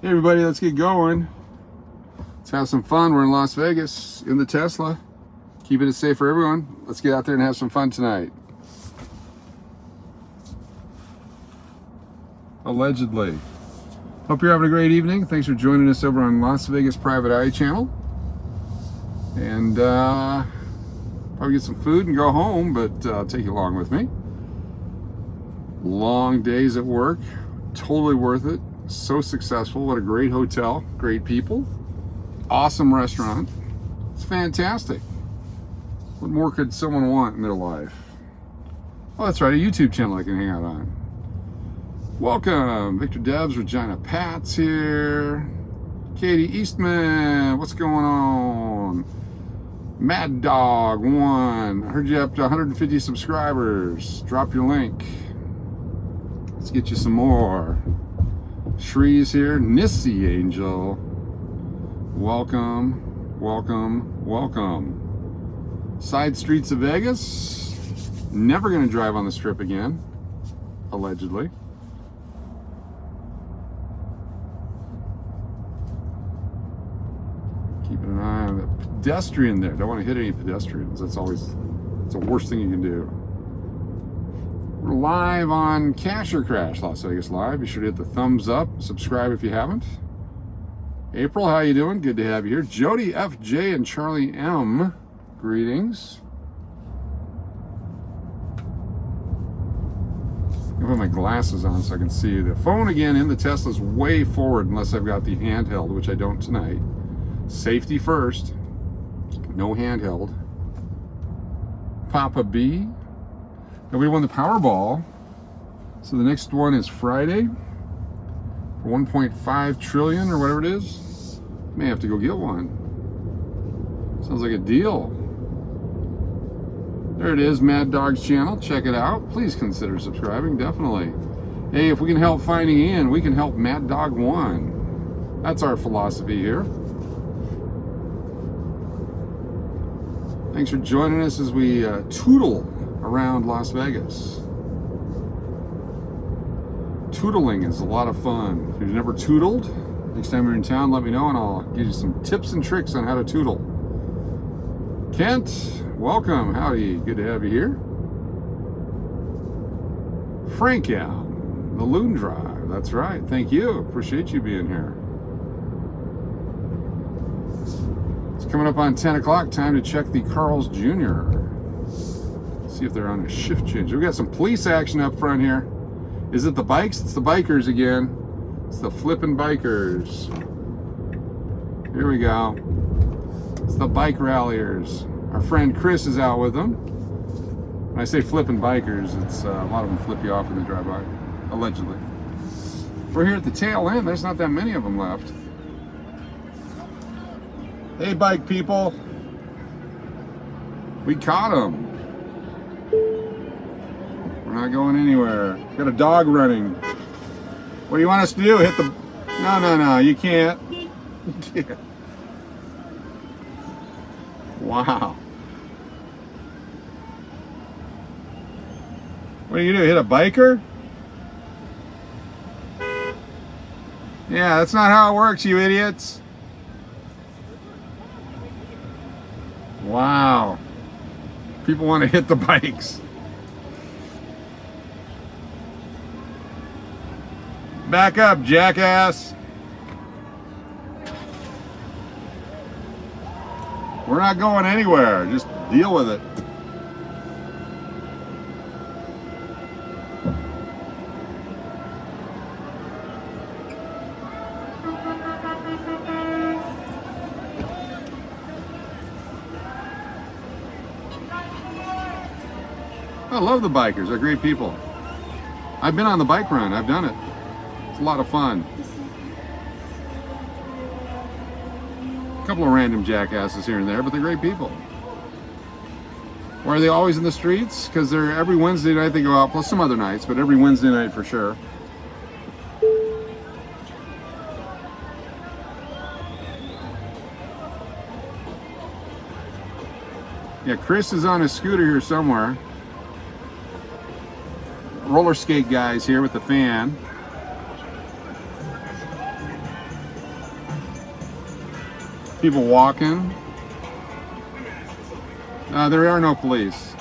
Hey everybody, let's get going. Let's have some fun. We're in Las Vegas in the Tesla. Keeping it safe for everyone. Let's get out there and have some fun tonight. Allegedly. Hope you're having a great evening. Thanks for joining us over on Las Vegas Private Eye Channel. And uh, probably get some food and go home, but uh, take you along with me. Long days at work, totally worth it. So successful. What a great hotel, great people, awesome restaurant. It's fantastic. What more could someone want in their life? Oh, that's right, a YouTube channel I can hang out on. Welcome, Victor Debs, Regina Pats here. Katie Eastman, what's going on? Mad Dog one. I heard you up to 150 subscribers. Drop your link. Let's get you some more. Shree's here. Nissy Angel. Welcome, welcome, welcome. Side streets of Vegas. Never going to drive on the strip again, allegedly. Keeping an eye on the pedestrian there. Don't want to hit any pedestrians. That's always it's the worst thing you can do. We're live on Cash or Crash Las Vegas Live. Be sure to hit the thumbs up, subscribe if you haven't. April, how you doing? Good to have you here. Jody FJ and Charlie M, greetings. I'm put my glasses on so I can see the phone again in the Tesla's way forward unless I've got the handheld, which I don't tonight. Safety first. No handheld. Papa B. And we won the Powerball. So the next one is Friday. 1.5 trillion or whatever it is. May have to go get one. Sounds like a deal. There it is, Mad Dog's channel. Check it out. Please consider subscribing, definitely. Hey, if we can help finding Ian, we can help Mad Dog 1. That's our philosophy here. Thanks for joining us as we uh, tootle around Las Vegas. Tootling is a lot of fun. If you've never tootled, next time you're in town, let me know and I'll give you some tips and tricks on how to tootle. Kent, welcome. Howdy. Good to have you here. Frank out. The Loon Drive. That's right. Thank you. Appreciate you being here. It's coming up on 10 o'clock. Time to check the Carl's Jr. See if they're on a shift change. We've got some police action up front here. Is it the bikes? It's the bikers again. It's the flipping bikers. Here we go. It's the bike ralliers. Our friend Chris is out with them. When I say flipping bikers, it's uh, a lot of them flip you off when they drive by, allegedly. We're here at the tail end. There's not that many of them left. Hey, bike people. We caught them. Not going anywhere. Got a dog running. What do you want us to do? Hit the... No, no, no. You can't. wow. What do you do? Hit a biker? Yeah, that's not how it works, you idiots. Wow. People want to hit the bikes. Back up, jackass. We're not going anywhere. Just deal with it. I love the bikers. They're great people. I've been on the bike run. I've done it. It's a lot of fun. A couple of random jackasses here and there, but they're great people. Why are they always in the streets? Because they're every Wednesday night they go out, plus some other nights, but every Wednesday night for sure. Yeah, Chris is on a scooter here somewhere. Roller skate guys here with the fan. People walking. Uh, there are no police.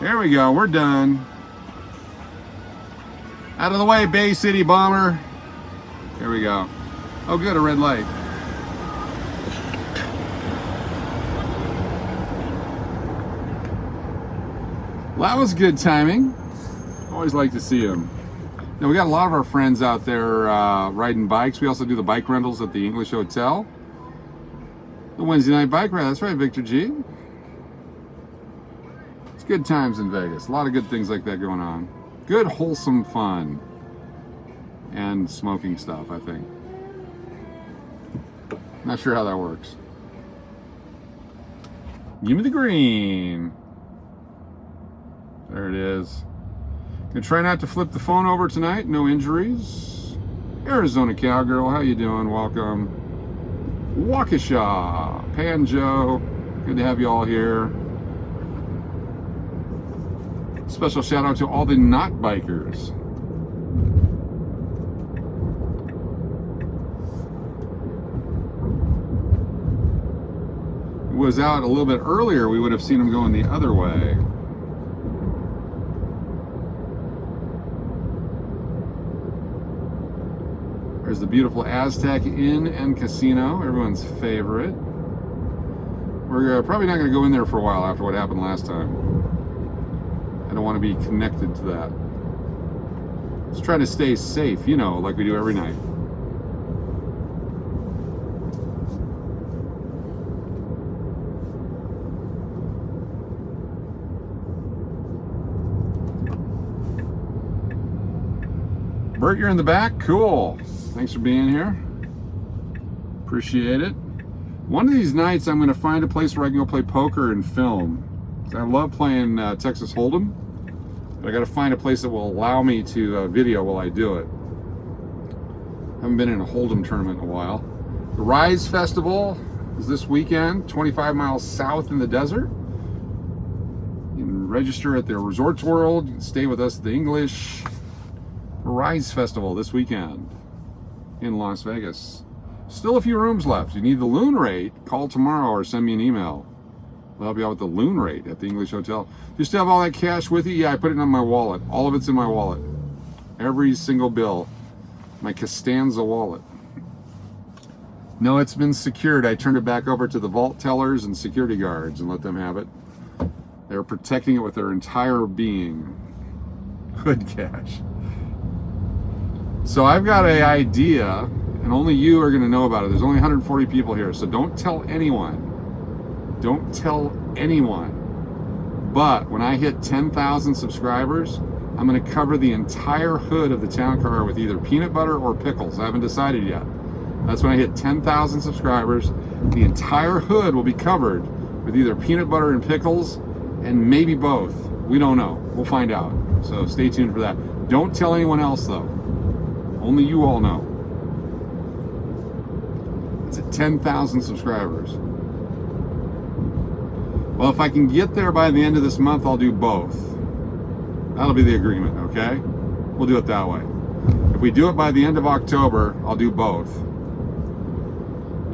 There we go, we're done. Out of the way, Bay City Bomber. Here we go. Oh good, a red light. Well, that was good timing. Always like to see them. Now we got a lot of our friends out there uh, riding bikes. We also do the bike rentals at the English Hotel. The Wednesday night bike ride. That's right, Victor G. It's good times in Vegas. A lot of good things like that going on. Good, wholesome fun. And smoking stuff, I think. Not sure how that works. Give me the green. There it is. Try not to flip the phone over tonight. No injuries. Arizona Cowgirl, how you doing? Welcome. Waukesha, Panjo. Good to have you all here. Special shout out to all the not bikers. was out a little bit earlier, we would have seen him going the other way. There's the beautiful Aztec Inn and Casino, everyone's favorite. We're uh, probably not going to go in there for a while after what happened last time. I don't want to be connected to that. Let's try to stay safe, you know, like we do every night. Bert, you're in the back? Cool. Thanks for being here. Appreciate it. One of these nights, I'm going to find a place where I can go play poker and film. I love playing uh, Texas Hold'em, but I got to find a place that will allow me to uh, video while I do it. Haven't been in a Hold'em tournament in a while. The Rise Festival is this weekend, 25 miles south in the desert. You can register at the Resorts World. stay with us at the English. Rise Festival this weekend in Las Vegas. Still a few rooms left. You need the loon rate, call tomorrow or send me an email. I'll help you out with the loon rate at the English Hotel. You still have all that cash with you? Yeah, I put it in my wallet. All of it's in my wallet. Every single bill. My Costanza wallet. No, it's been secured. I turned it back over to the vault tellers and security guards and let them have it. They're protecting it with their entire being. Good cash. So I've got an idea, and only you are going to know about it. There's only 140 people here, so don't tell anyone. Don't tell anyone. But when I hit 10,000 subscribers, I'm going to cover the entire hood of the town car with either peanut butter or pickles. I haven't decided yet. That's when I hit 10,000 subscribers. The entire hood will be covered with either peanut butter and pickles and maybe both. We don't know. We'll find out. So stay tuned for that. Don't tell anyone else though. Only you all know. It's at 10,000 subscribers. Well, if I can get there by the end of this month, I'll do both. That'll be the agreement, okay? We'll do it that way. If we do it by the end of October, I'll do both.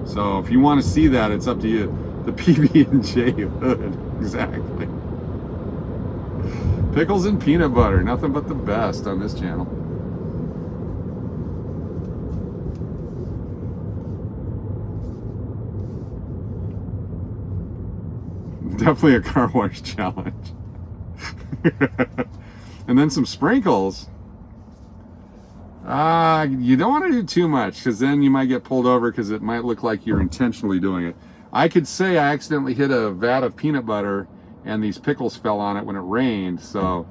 So if you want to see that, it's up to you. The PB&J hood, exactly. Pickles and peanut butter, nothing but the best on this channel. Definitely a car wash challenge. and then some sprinkles. Uh, you don't want to do too much because then you might get pulled over because it might look like you're intentionally doing it. I could say I accidentally hit a vat of peanut butter and these pickles fell on it when it rained. So,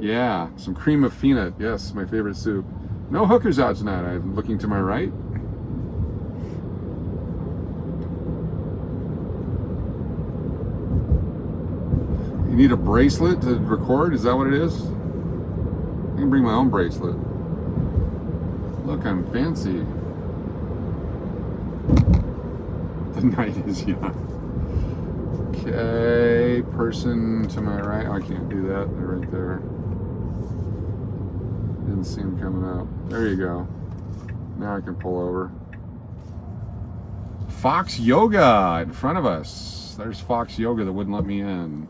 yeah, some cream of peanut. Yes, my favorite soup. No hookers out tonight. I'm looking to my right. You need a bracelet to record? Is that what it is? I can bring my own bracelet. Look, I'm fancy. The night is young. Okay, person to my right. Oh, I can't do that. They're right there. Didn't see him coming up. There you go. Now I can pull over. Fox Yoga in front of us. There's Fox Yoga that wouldn't let me in.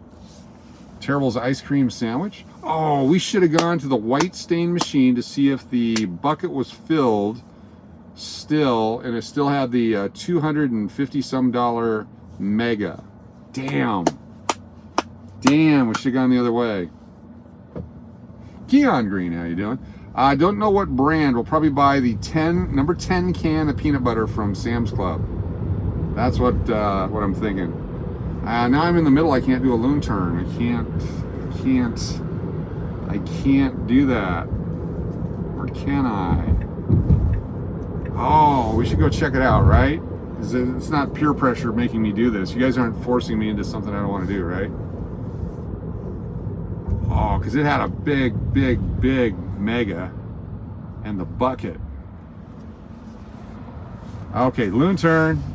Terrible's ice cream sandwich. Oh, we should have gone to the white stain machine to see if the bucket was filled still, and it still had the uh, 250 some dollar mega. Damn. Damn, we should have gone the other way. Keon Green, how you doing? I don't know what brand. We'll probably buy the 10 number 10 can of peanut butter from Sam's Club. That's what uh, what I'm thinking. Uh, now I'm in the middle. I can't do a loon turn. I can't, can't, I can't do that. Or can I? Oh, we should go check it out, right? It's not peer pressure making me do this. You guys aren't forcing me into something I don't want to do, right? Oh, because it had a big, big, big mega and the bucket. Okay, loon turn.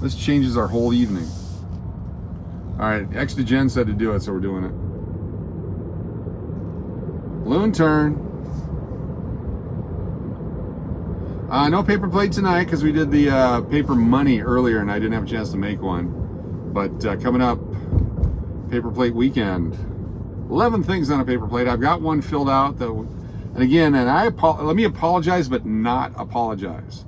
This changes our whole evening. All right, Extigen said to do it, so we're doing it. Loon turn. Uh, no paper plate tonight because we did the uh, paper money earlier and I didn't have a chance to make one. But uh, coming up, paper plate weekend. 11 things on a paper plate. I've got one filled out though. And again, and I let me apologize, but not apologize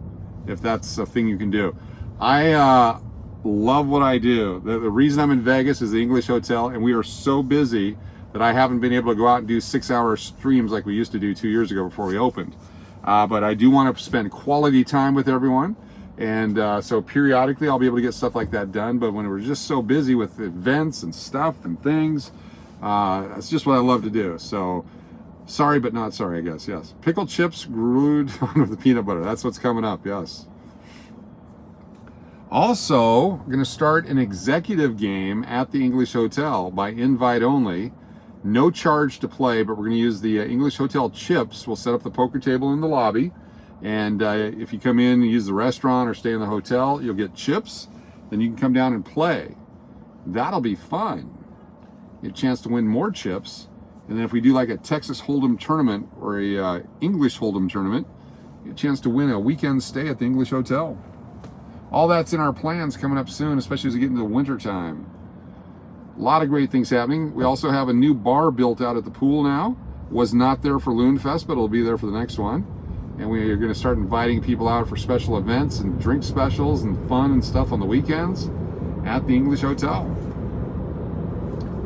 if that's a thing you can do. I uh, love what I do. The, the reason I'm in Vegas is the English Hotel, and we are so busy that I haven't been able to go out and do six hour streams like we used to do two years ago before we opened. Uh, but I do want to spend quality time with everyone. And uh, so periodically I'll be able to get stuff like that done. But when we're just so busy with events and stuff and things, uh, that's just what I love to do. So sorry, but not sorry, I guess. Yes. Pickled chips glued on the peanut butter. That's what's coming up. Yes. Also, I'm going to start an executive game at the English Hotel by invite only. No charge to play, but we're going to use the uh, English Hotel chips. We'll set up the poker table in the lobby. And uh, if you come in and use the restaurant or stay in the hotel, you'll get chips. Then you can come down and play. That'll be fun. Get a chance to win more chips. And then if we do like a Texas Hold'em tournament or a uh, English Hold'em tournament, a chance to win a weekend stay at the English Hotel. All that's in our plans coming up soon, especially as we get into the winter time. A lot of great things happening. We also have a new bar built out at the pool now. Was not there for Loon Fest, but it'll be there for the next one. And we are going to start inviting people out for special events and drink specials and fun and stuff on the weekends at the English Hotel.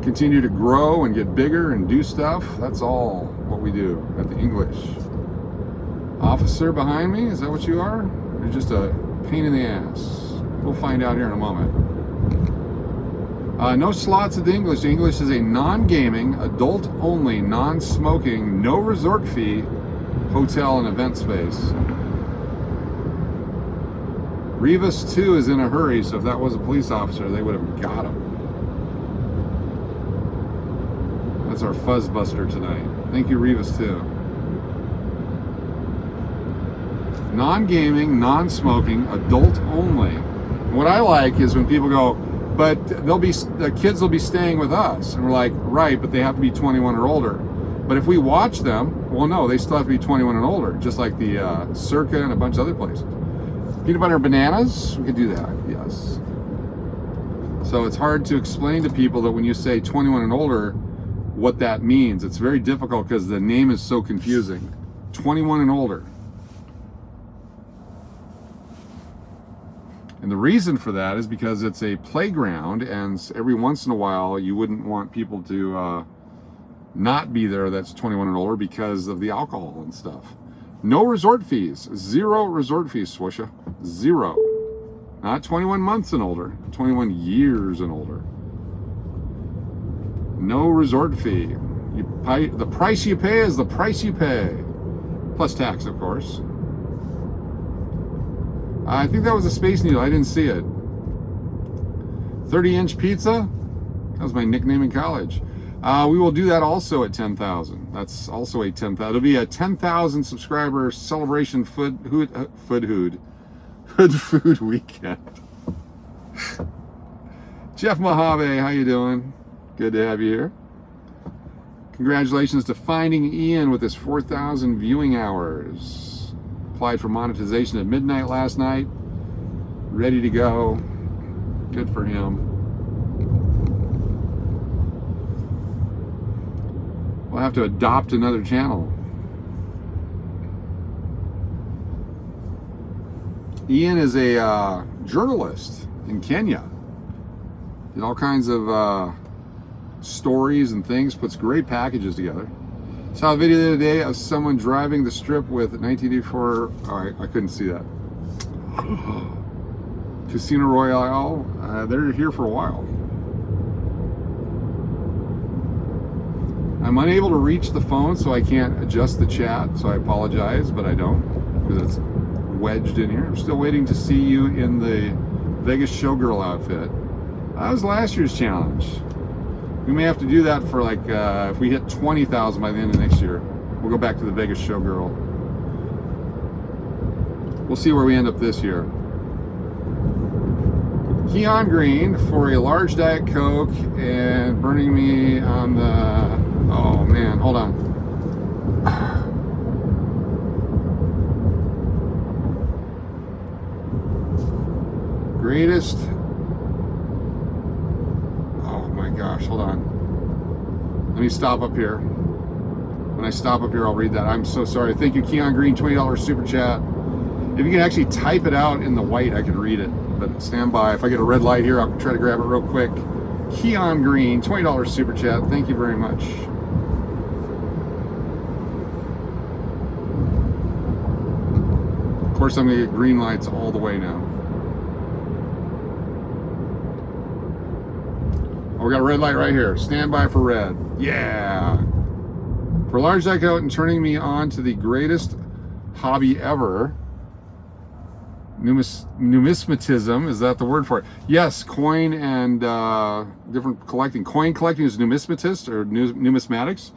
Continue to grow and get bigger and do stuff. That's all what we do at the English. Officer behind me, is that what you are? You're just a pain in the ass. We'll find out here in a moment. Uh, no slots at the English. The English is a non-gaming, adult-only, non-smoking, no resort fee hotel and event space. Rivas 2 is in a hurry, so if that was a police officer, they would have got him. That's our fuzzbuster tonight. Thank you, Rivas 2 non-gaming, non-smoking, adult only. what I like is when people go, but they'll be the kids will be staying with us, and we're like, right, but they have to be 21 or older. But if we watch them, well, no, they still have to be 21 and older, just like the uh, Circa and a bunch of other places. Peanut butter and bananas, we could do that, yes. So it's hard to explain to people that when you say 21 and older, what that means. It's very difficult because the name is so confusing. 21 and older. And the reason for that is because it's a playground, and every once in a while, you wouldn't want people to uh, not be there that's 21 and older because of the alcohol and stuff. No resort fees. Zero resort fees, Swisha. Zero. Not 21 months and older, 21 years and older. No resort fee. You pay, the price you pay is the price you pay. Plus tax, of course. I think that was a Space Needle. I didn't see it. 30 inch pizza? That was my nickname in college. Uh, we will do that also at 10,000. That's also a 10,000. It'll be a 10,000 subscriber celebration food hood, uh, food hood, hood food weekend. Jeff Mojave, how you doing? Good to have you here. Congratulations to Finding Ian with his 4,000 viewing hours. Applied for monetization at midnight last night. Ready to go. Good for him. We'll have to adopt another channel. Ian is a uh, journalist in Kenya. Did all kinds of uh, stories and things, puts great packages together. Saw a video the other day of someone driving the strip with 1984. Oh, I, I couldn't see that. Casino Royale. Uh, they're here for a while. I'm unable to reach the phone, so I can't adjust the chat. So I apologize, but I don't because it's wedged in here. I'm still waiting to see you in the Vegas showgirl outfit. That was last year's challenge. We may have to do that for like, uh, if we hit 20,000 by the end of next year, we'll go back to the Vegas showgirl. We'll see where we end up this year. Keon Green for a large Diet Coke and burning me on the, oh man, hold on. Greatest gosh, hold on. Let me stop up here. When I stop up here, I'll read that. I'm so sorry. Thank you, Keon Green, $20 super chat. If you can actually type it out in the white, I can read it. But stand by. If I get a red light here, I'll try to grab it real quick. Keon Green, $20 super chat. Thank you very much. Of course, I'm going to get green lights all the way now. Oh, we got a red light right here. Stand by for red. Yeah. For large deck out and turning me on to the greatest hobby ever. Numis numismatism, is that the word for it? Yes, coin and uh, different collecting. Coin collecting is numismatist or numismatics.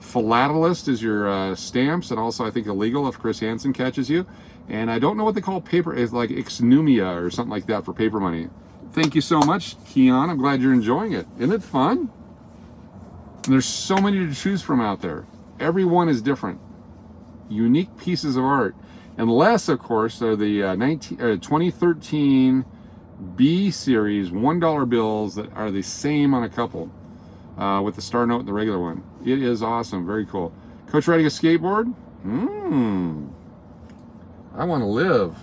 Philatelist is your uh, stamps, and also I think illegal if Chris Hansen catches you. And I don't know what they call paper, it's like exnumia or something like that for paper money. Thank you so much, Keon. I'm glad you're enjoying it. Isn't it fun? And there's so many to choose from out there. Every one is different. Unique pieces of art. Unless, of course, are the uh, 19, uh, 2013 B series $1 bills that are the same on a couple uh, with the star note and the regular one. It is awesome. Very cool. Coach riding a skateboard? Mmm. I want to live.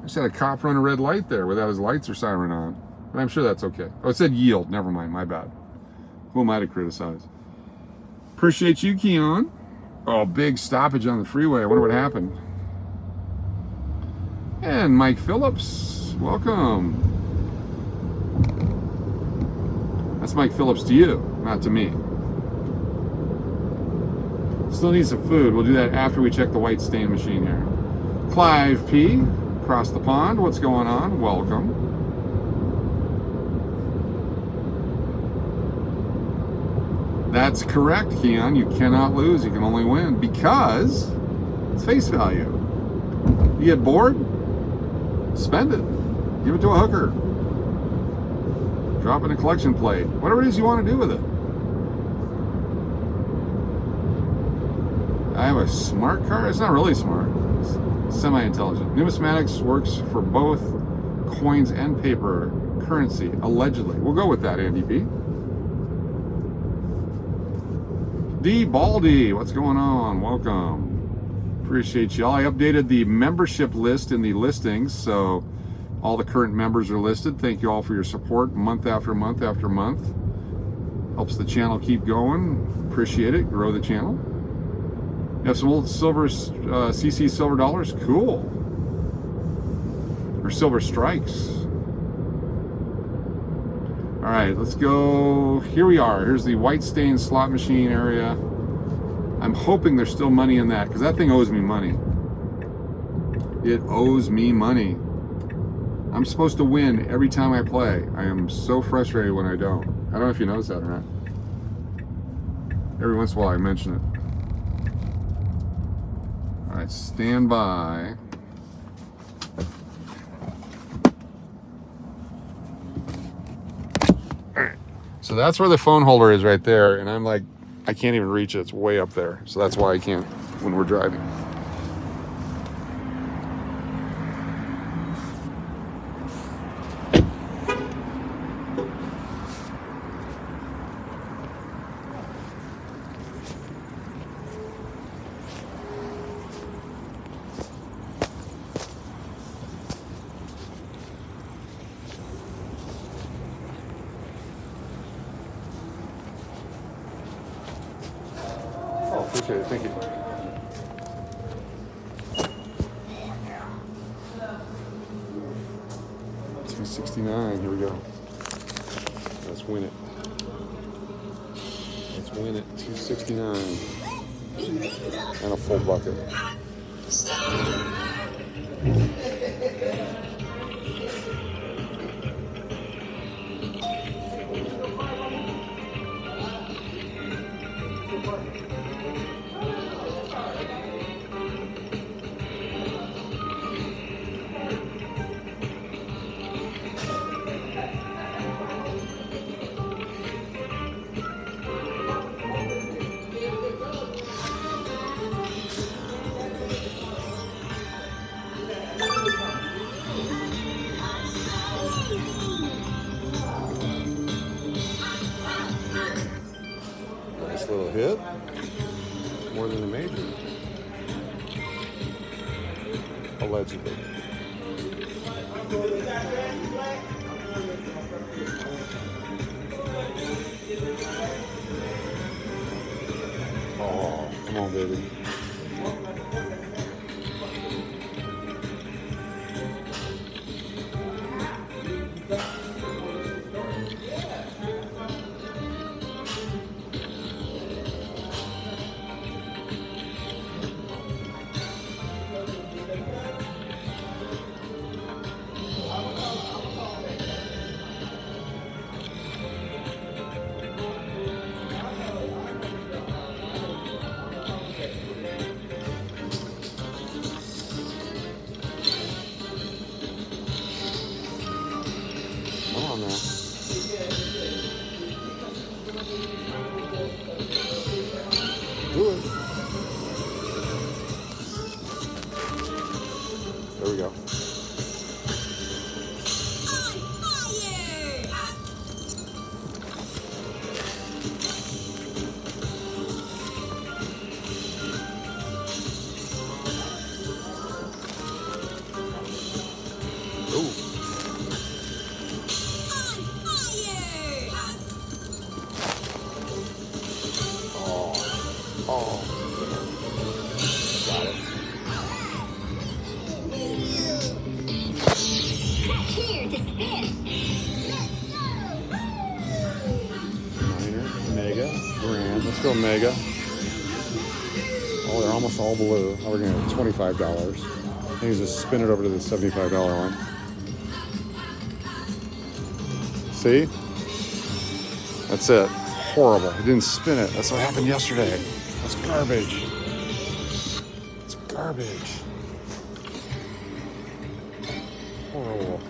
I just had a cop run a red light there without his lights or siren on. But I'm sure that's okay. Oh, it said yield. Never mind. My bad. Who am I to criticize? Appreciate you, Keon. Oh, big stoppage on the freeway. I wonder what happened. And Mike Phillips. Welcome. That's Mike Phillips to you, not to me. Still need some food. We'll do that after we check the white stain machine here. Clive P across the pond. What's going on? Welcome. That's correct, Keon. You cannot lose. You can only win because it's face value. You get bored? Spend it. Give it to a hooker. Drop in a collection plate. Whatever it is you want to do with it. I have a smart car. It's not really smart semi-intelligent. Numismatics works for both coins and paper currency, allegedly. We'll go with that, Andy B. D. Baldy, what's going on? Welcome. Appreciate y'all. I updated the membership list in the listings, so all the current members are listed. Thank you all for your support month after month after month. Helps the channel keep going. Appreciate it. Grow the channel. Have some old silver, uh, CC silver dollars? Cool. Or silver strikes. All right, let's go. Here we are. Here's the white stain slot machine area. I'm hoping there's still money in that because that thing owes me money. It owes me money. I'm supposed to win every time I play. I am so frustrated when I don't. I don't know if you notice that or not. Every once in a while I mention it. All right, stand by. All right, so that's where the phone holder is right there. And I'm like, I can't even reach it. It's way up there. So that's why I can't when we're driving. Omega. Oh, they're almost all blue. Now we're getting at $25. I think to just spin it over to the $75 one. See? That's it. Horrible. I didn't spin it. That's what happened yesterday. That's garbage. It's garbage. Horrible.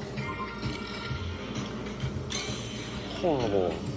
Horrible.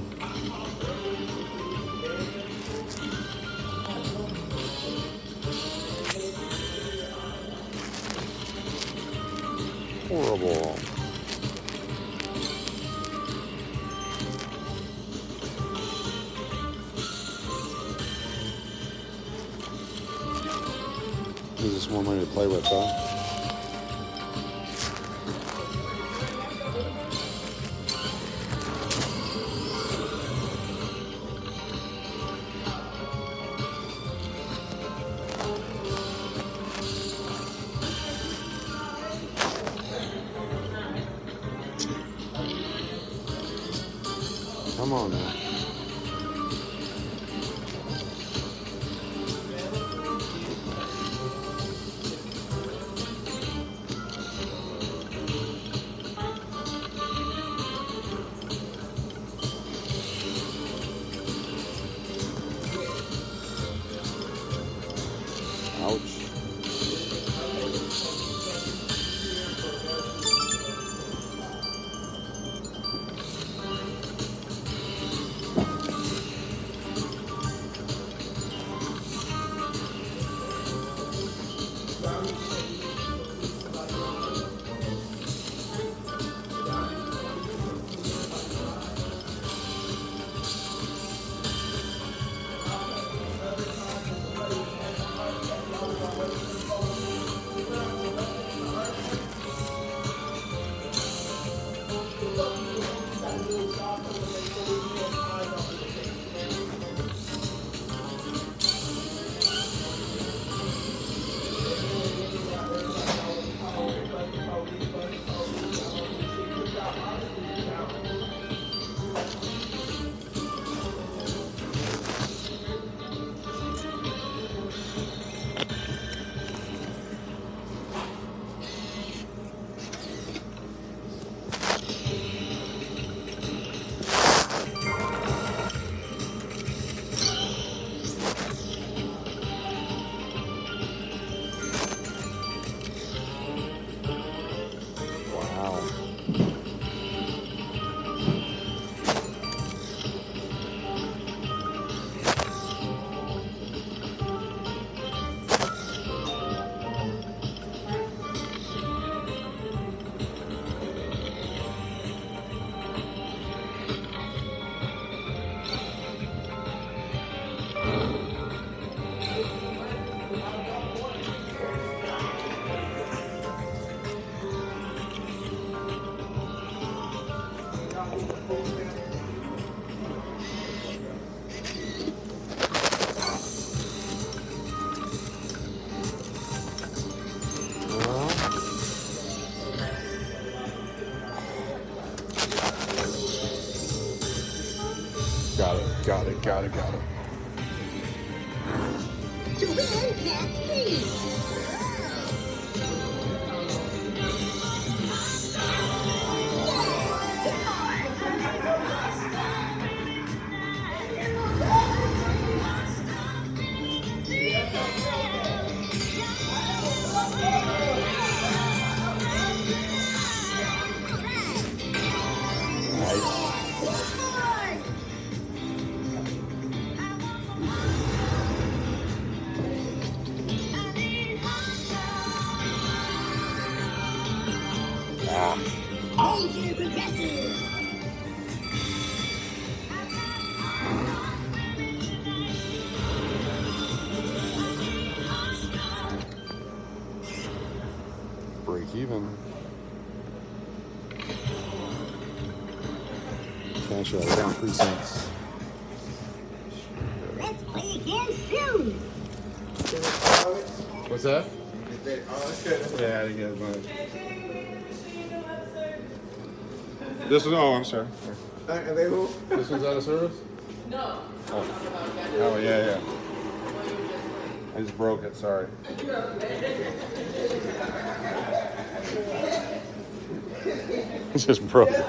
This is, oh, I'm sorry. Are they who? This one's out of service? No. Oh, oh yeah, yeah. I just broke it, sorry. just broke it.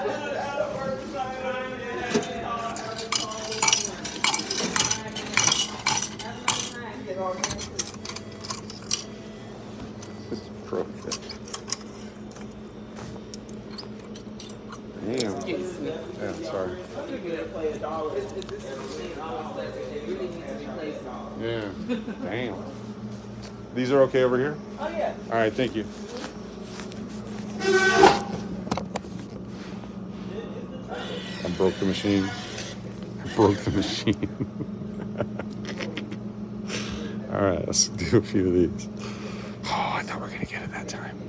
Just broke it. Damn. Yeah, sorry. Yeah. Damn. These are okay over here? Oh, yeah. All right, thank you. I broke the machine. I broke the machine. All right, let's do a few of these. Oh, I thought we were gonna get it that time.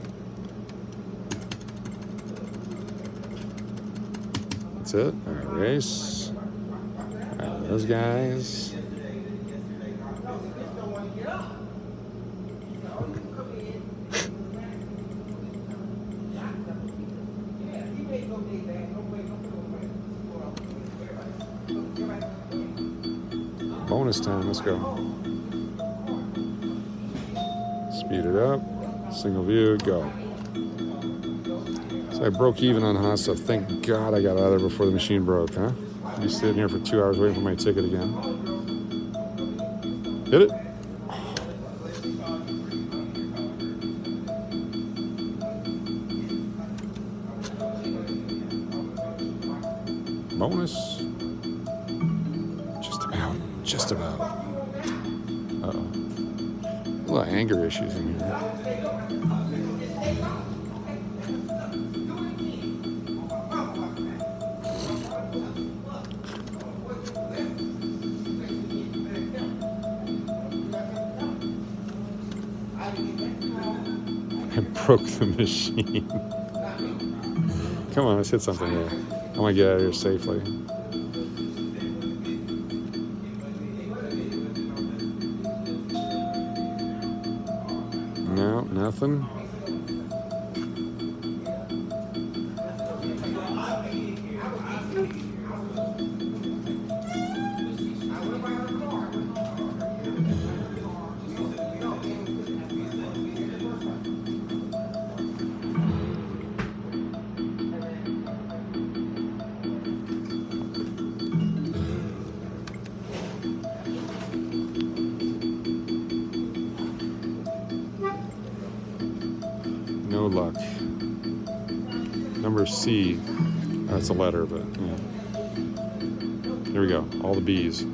That's it. All right, race. All right, those guys. Go. Speed it up. Single view, go. So I broke even on hot stuff. Thank God I got out of there before the machine broke, huh? Be sitting here for two hours waiting for my ticket again. Hit it. Broke the machine. Come on, let's hit something here. I want to get out of here safely. No, nothing. Letter, but yeah. Here we go. All the B's.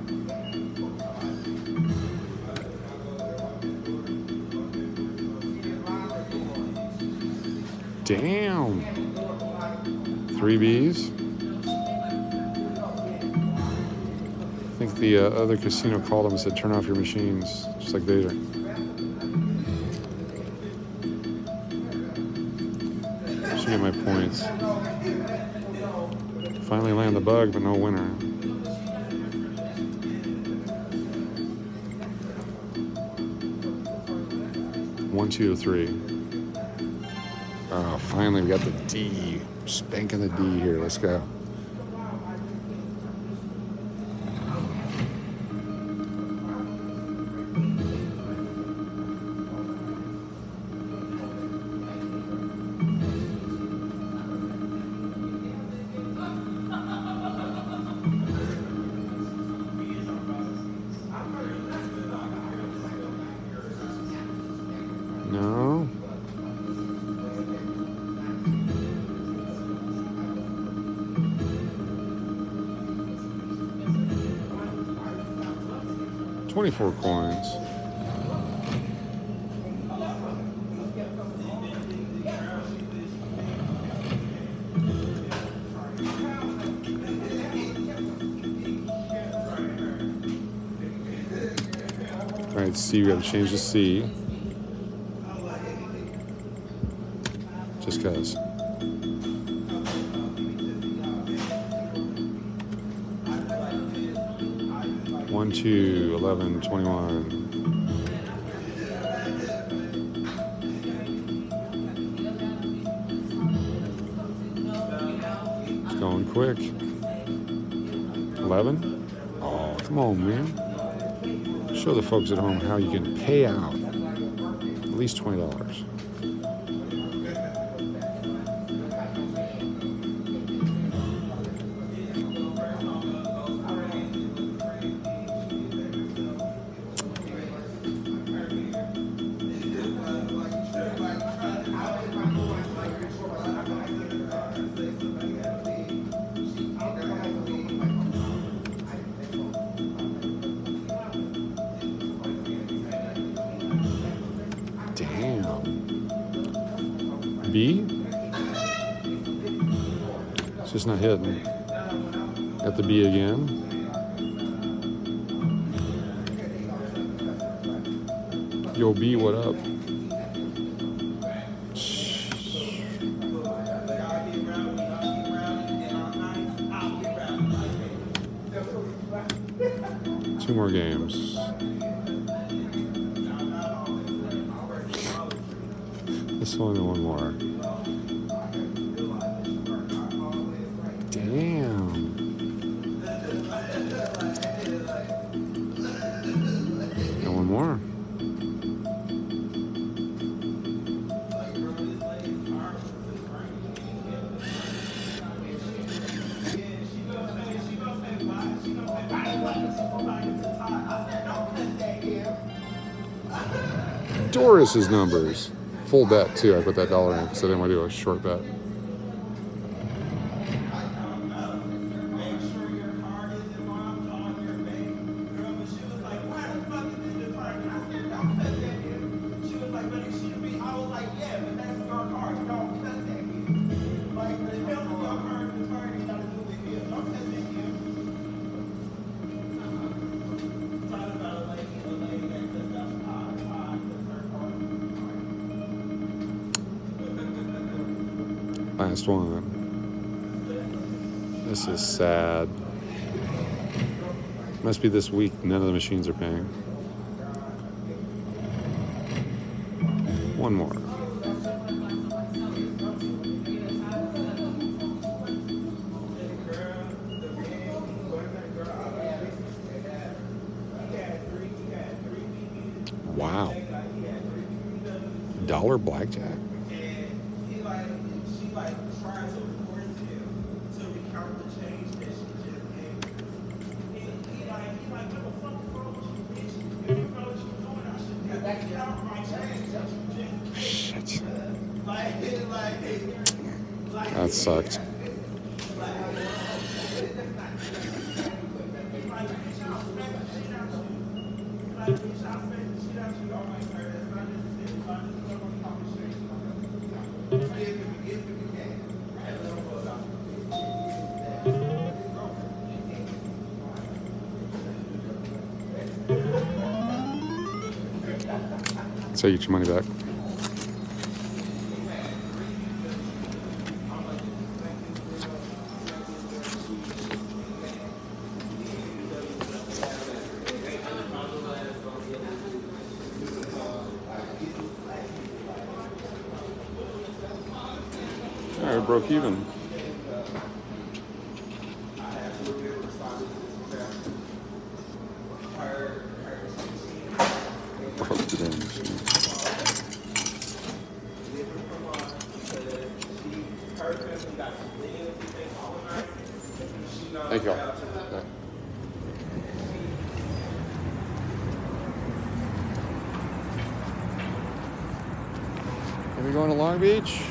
Damn. Three B's. I think the uh, other casino called them and said, turn off your machines, just like Vader. Should get my points. Finally land the bug, but no winner. One, two, three. Oh, finally we got the D. Spanking the D here. Let's go. 24 coins. All right, C, we gotta change the C. 21. It's going quick. 11? Oh, come on, man. Show the folks at home how you can pay out at least $20. Two more games. This one and one more. Doris's numbers. Full bet too. I put that dollar in because I didn't want to do a short bet. Be this week. None of the machines are paying. Shit. That sucked. You get your money back. All right, broke even. Broke the damn machine. Thank you all. Yeah. Are we going to Long Beach?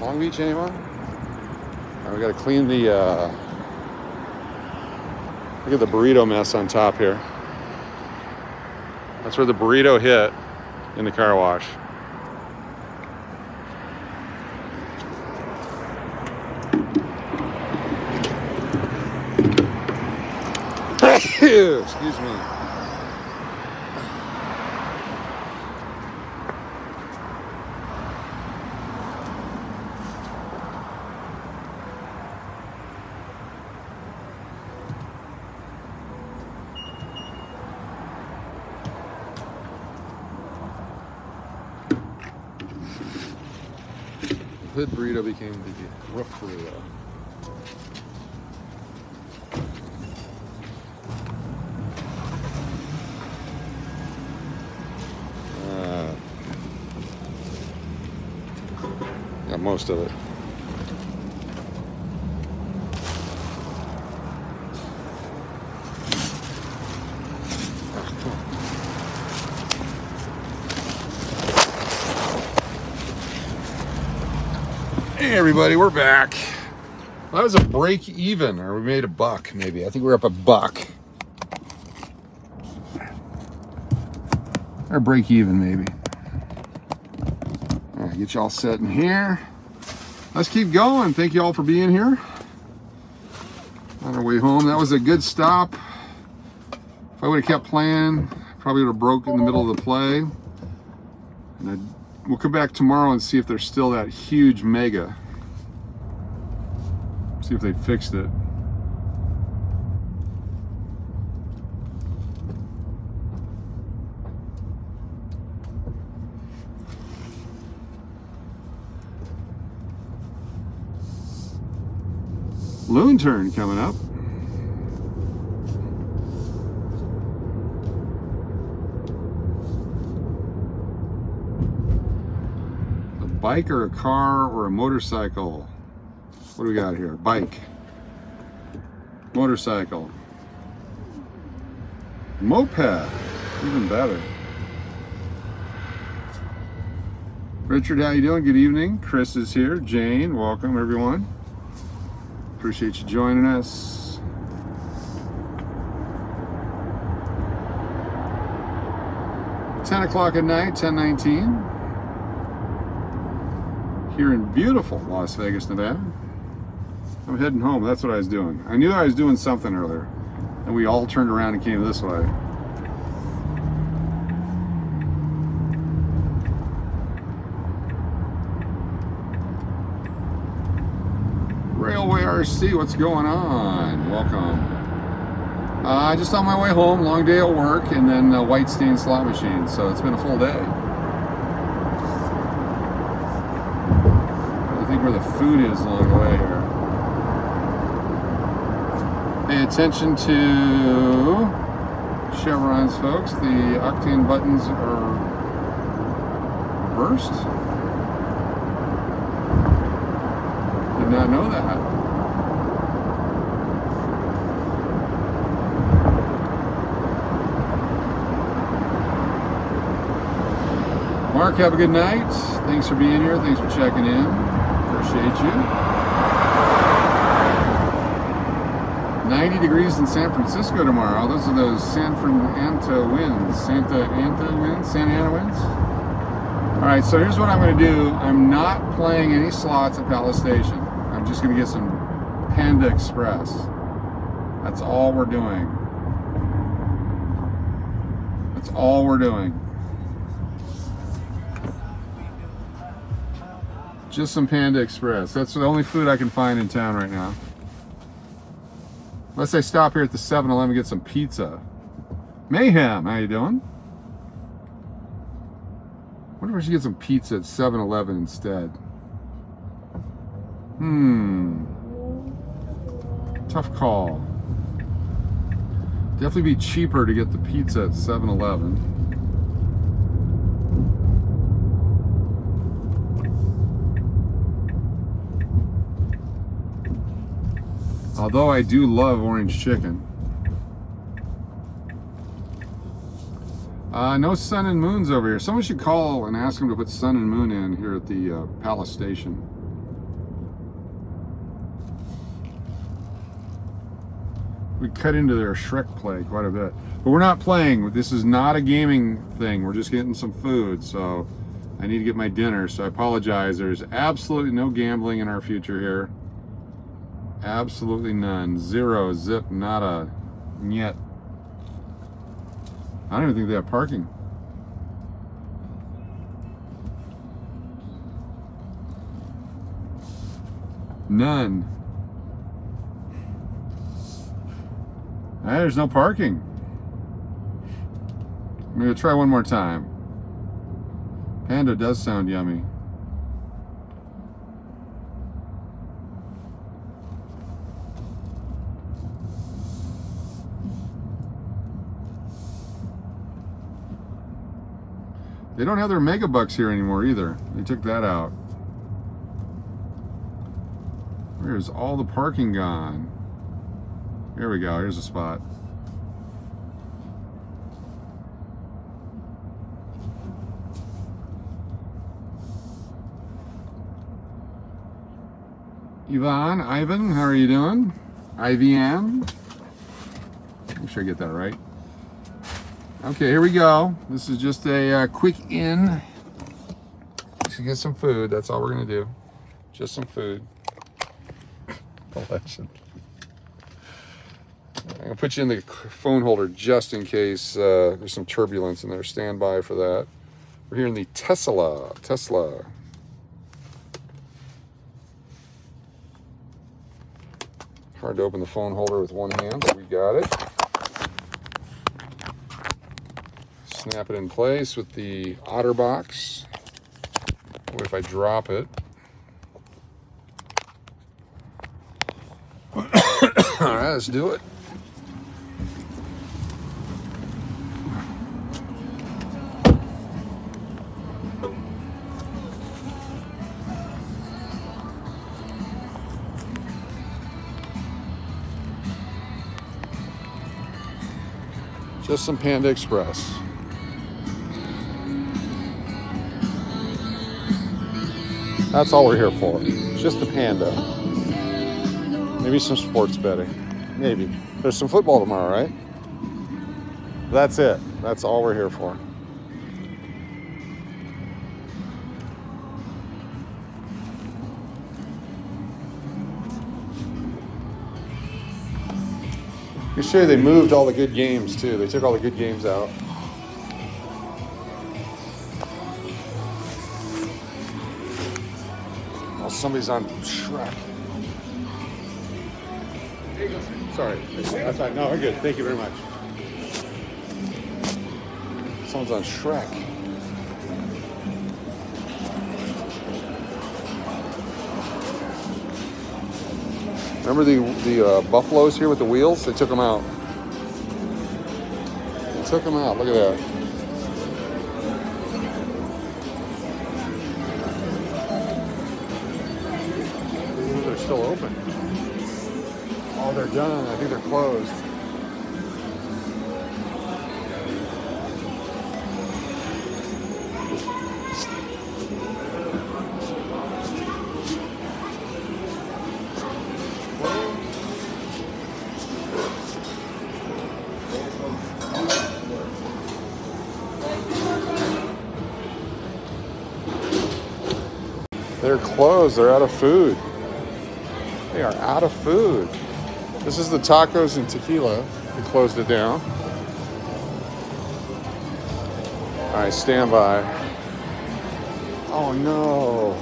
Long Beach, anyone? Right, we got to clean the uh, Look at the burrito mess on top here. That's where the burrito hit in the car wash. Excuse me. hood burrito became the roof burrito. Uh, yeah, most of it. Hey everybody, we're back. That was a break even, or we made a buck maybe. I think we're up a buck. Or break even maybe. All right, get you all set in here. Let's keep going. Thank you all for being here. On our way home, that was a good stop. If I would have kept playing, probably would have broke in the middle of the play. And I'd We'll come back tomorrow and see if there's still that huge mega. See if they fixed it. Loon turn coming up. A bike or a car or a motorcycle? What do we got here? Bike. Motorcycle. Moped. Even better. Richard, how you doing? Good evening. Chris is here. Jane, welcome everyone. Appreciate you joining us. Ten o'clock at night, ten nineteen here in beautiful Las Vegas, Nevada. I'm heading home. That's what I was doing. I knew I was doing something earlier. And we all turned around and came this way. Railway RC, what's going on? Welcome. Uh, just on my way home, long day at work, and then white stain slot machine. So it's been a full day. I think where the food is along the way here. Pay attention to chevrons, folks. The octane buttons are reversed. Did not know that. Mark, have a good night. Thanks for being here. Thanks for checking in. Appreciate you. 90 degrees in San Francisco tomorrow. Those are those San Fernando winds. Santa Anta winds? Santa Ana winds? All right, so here's what I'm going to do. I'm not playing any slots at Palace Station. I'm just going to get some Panda Express. That's all we're doing. That's all we're doing. Just some Panda Express. That's the only food I can find in town right now. Unless I stop here at the 7-Eleven and get some pizza. Mayhem, how you doing? wonder if I should get some pizza at 7-Eleven instead. Hmm. Tough call. Definitely be cheaper to get the pizza at 7-Eleven. Although I do love orange chicken. Uh, no sun and moons over here. Someone should call and ask them to put sun and moon in here at the uh, Palace Station. we cut into their Shrek play quite a bit. But we're not playing. This is not a gaming thing. We're just getting some food. So I need to get my dinner. So I apologize. There's absolutely no gambling in our future here. Absolutely none. Zero, zip, nada, yet. I don't even think they have parking. None. There's no parking. I'm gonna try one more time. Panda does sound yummy. They don't have their mega bucks here anymore either. They took that out. Where's all the parking gone? Here we go. Here's a spot. Yvonne, Ivan, how are you doing? IVN. Make sure I get that right. Okay, here we go. This is just a uh, quick in to get some food. That's all we're gonna do. Just some food. Election. I'm gonna put you in the phone holder just in case uh, there's some turbulence in there. Stand by for that. We're here in the Tesla. Tesla. Hard to open the phone holder with one hand, but we got it. Snap it in place with the OtterBox. What if I drop it? All right, let's do it. Just some Panda Express. That's all we're here for. Just the Panda. Maybe some sports betting. Maybe. There's some football tomorrow, right? That's it. That's all we're here for. You you they moved all the good games too. They took all the good games out. Somebody's on Shrek. Sorry. No, we're good. Thank you very much. Someone's on Shrek. Remember the the uh, buffaloes here with the wheels? They took them out. They took them out. Look at that. Done. I think they're closed. They're closed. They're out of food. They are out of food. This is the tacos and tequila. We closed it down. All right, stand by. Oh no.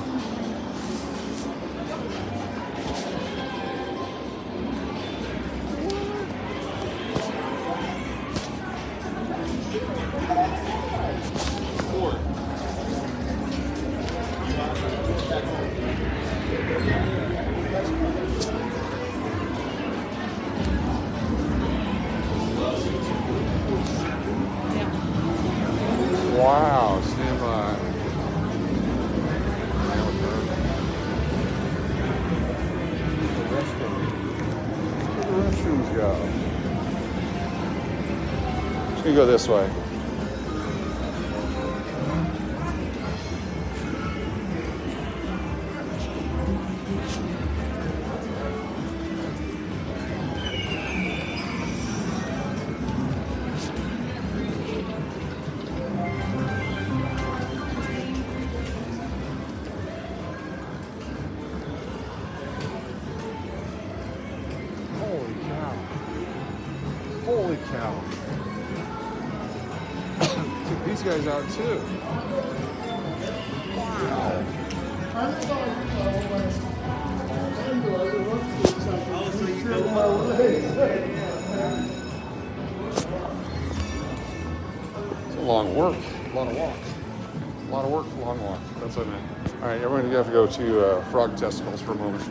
frog testicles for a moment.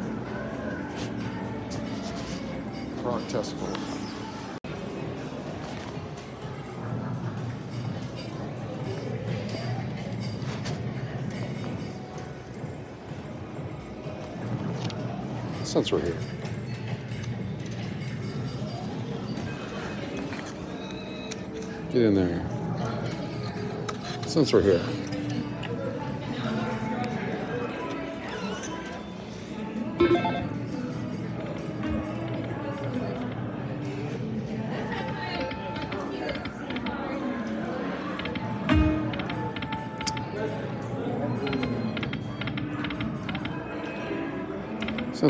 Frog testicles. Since we're here. Get in there. Since we're here.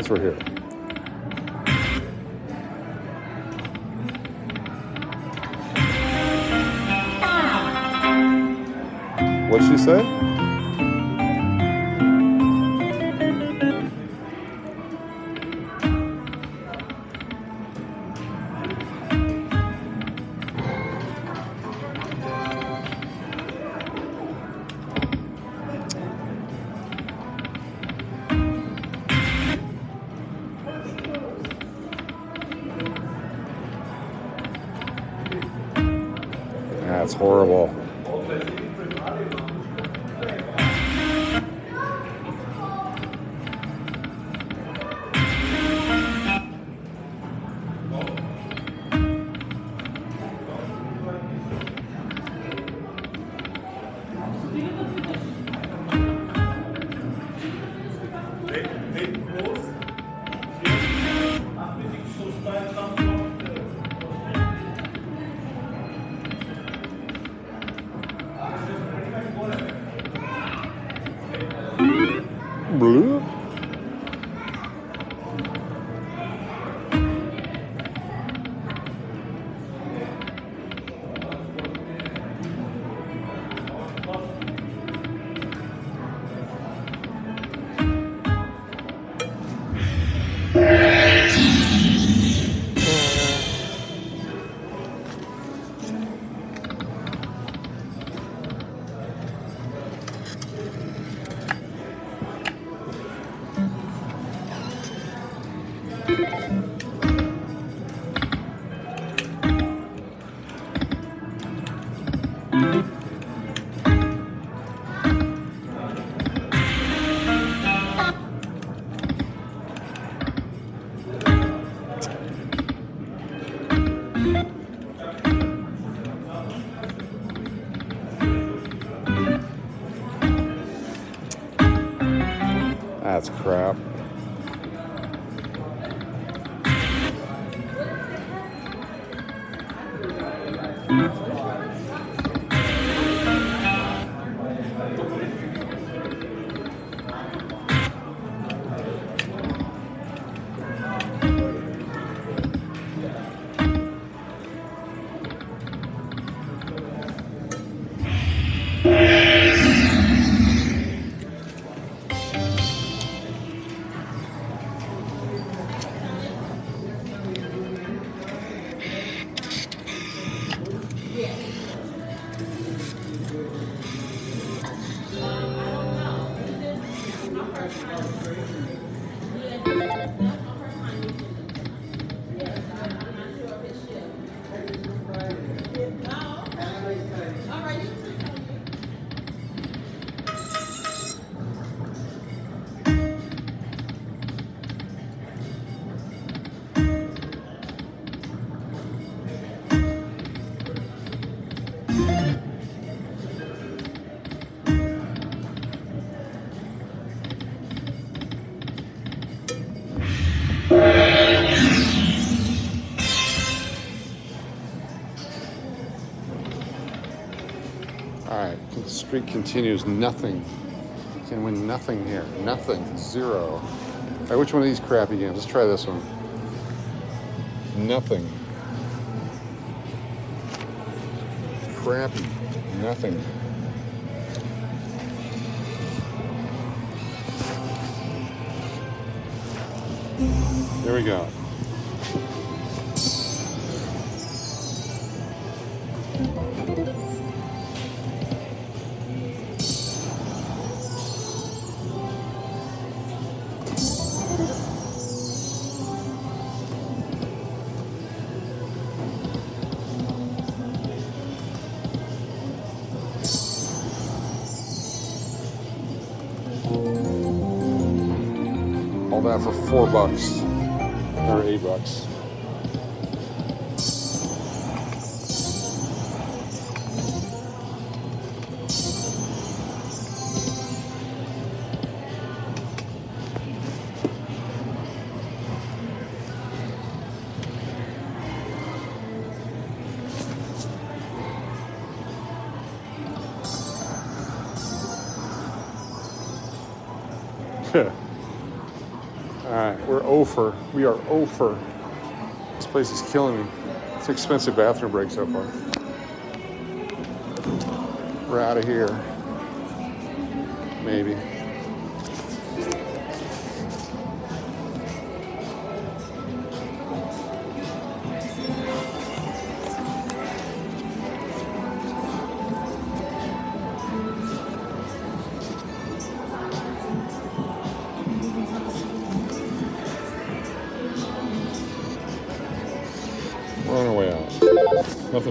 since we're here. What'd she say? streak continues. Nothing. You can win nothing here. Nothing. Zero. All right, which one of these crappy games? Let's try this one. Nothing. Crappy. Nothing. There we go. Four bucks. We are over. This place is killing me. It's an expensive bathroom break so far. We're out of here. Maybe.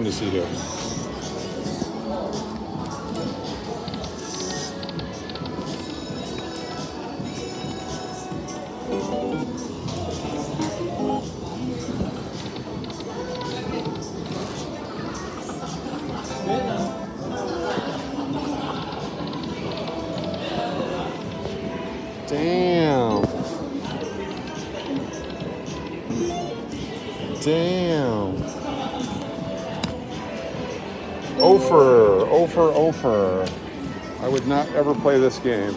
To see here. This game.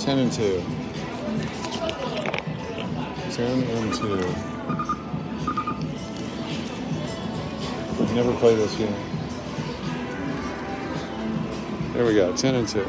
10 and 2. 10 and 2. Would never play this game. There we go, 10 and 2.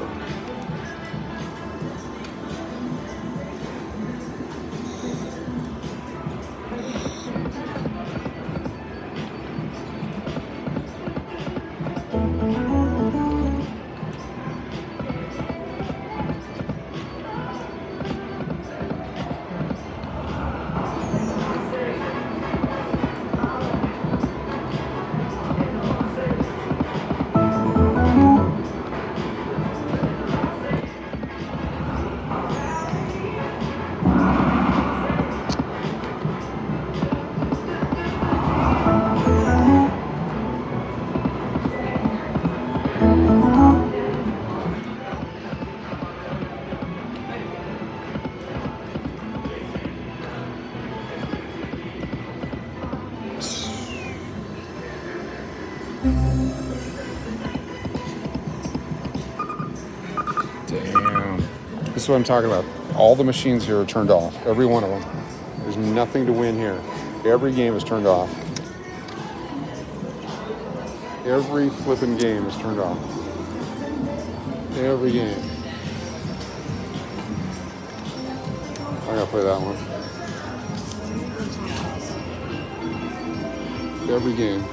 What I'm talking about. All the machines here are turned off. Every one of them. There's nothing to win here. Every game is turned off. Every flipping game is turned off. Every game. I gotta play that one. Every game.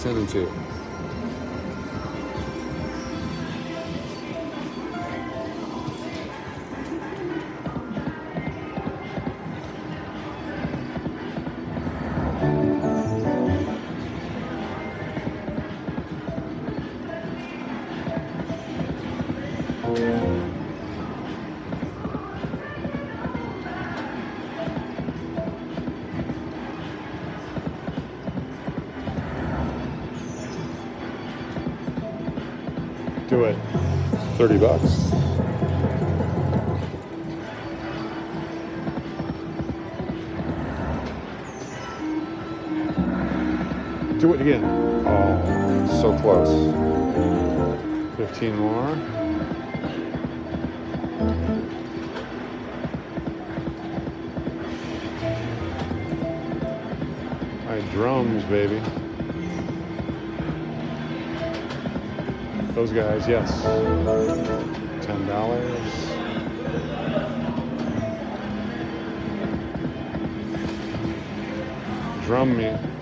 10 and 2. 30 bucks. Do it again. Oh, so close. 15 more. My drums, baby. Those guys, yes. Ten dollars. Drum me.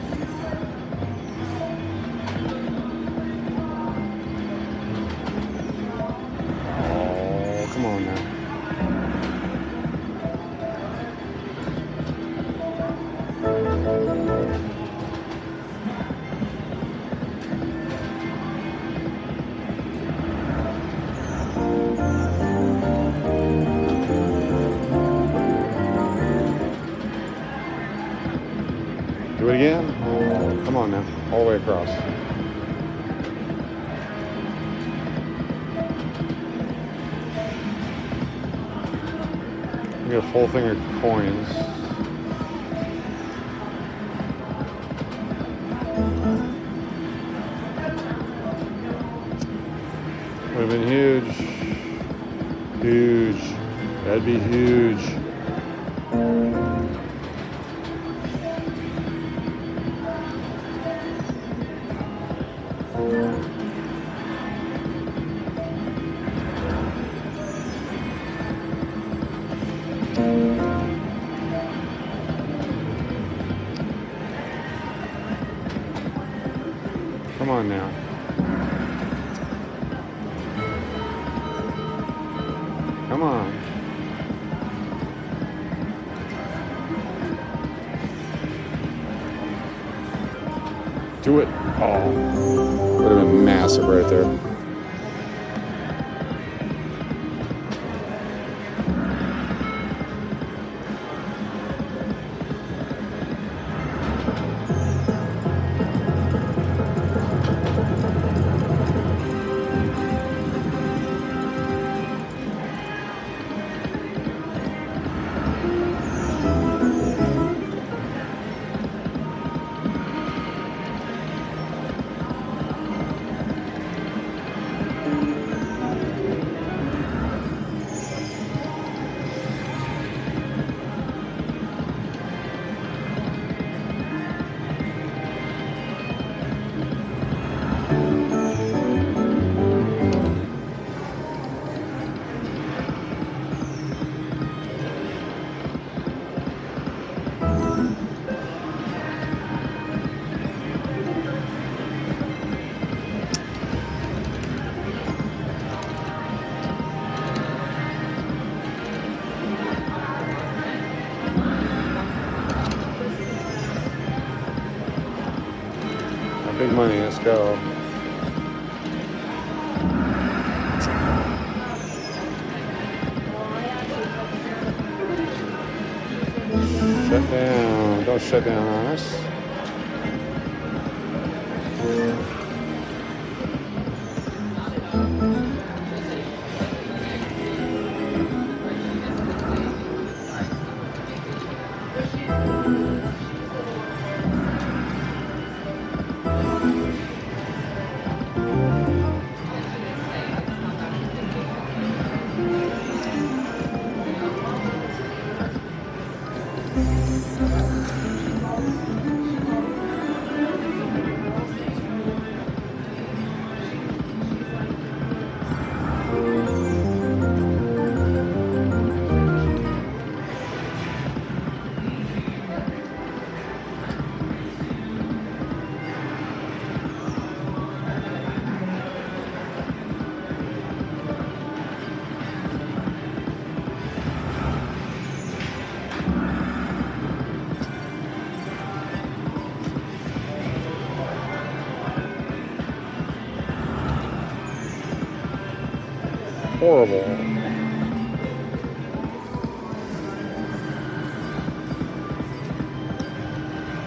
horrible.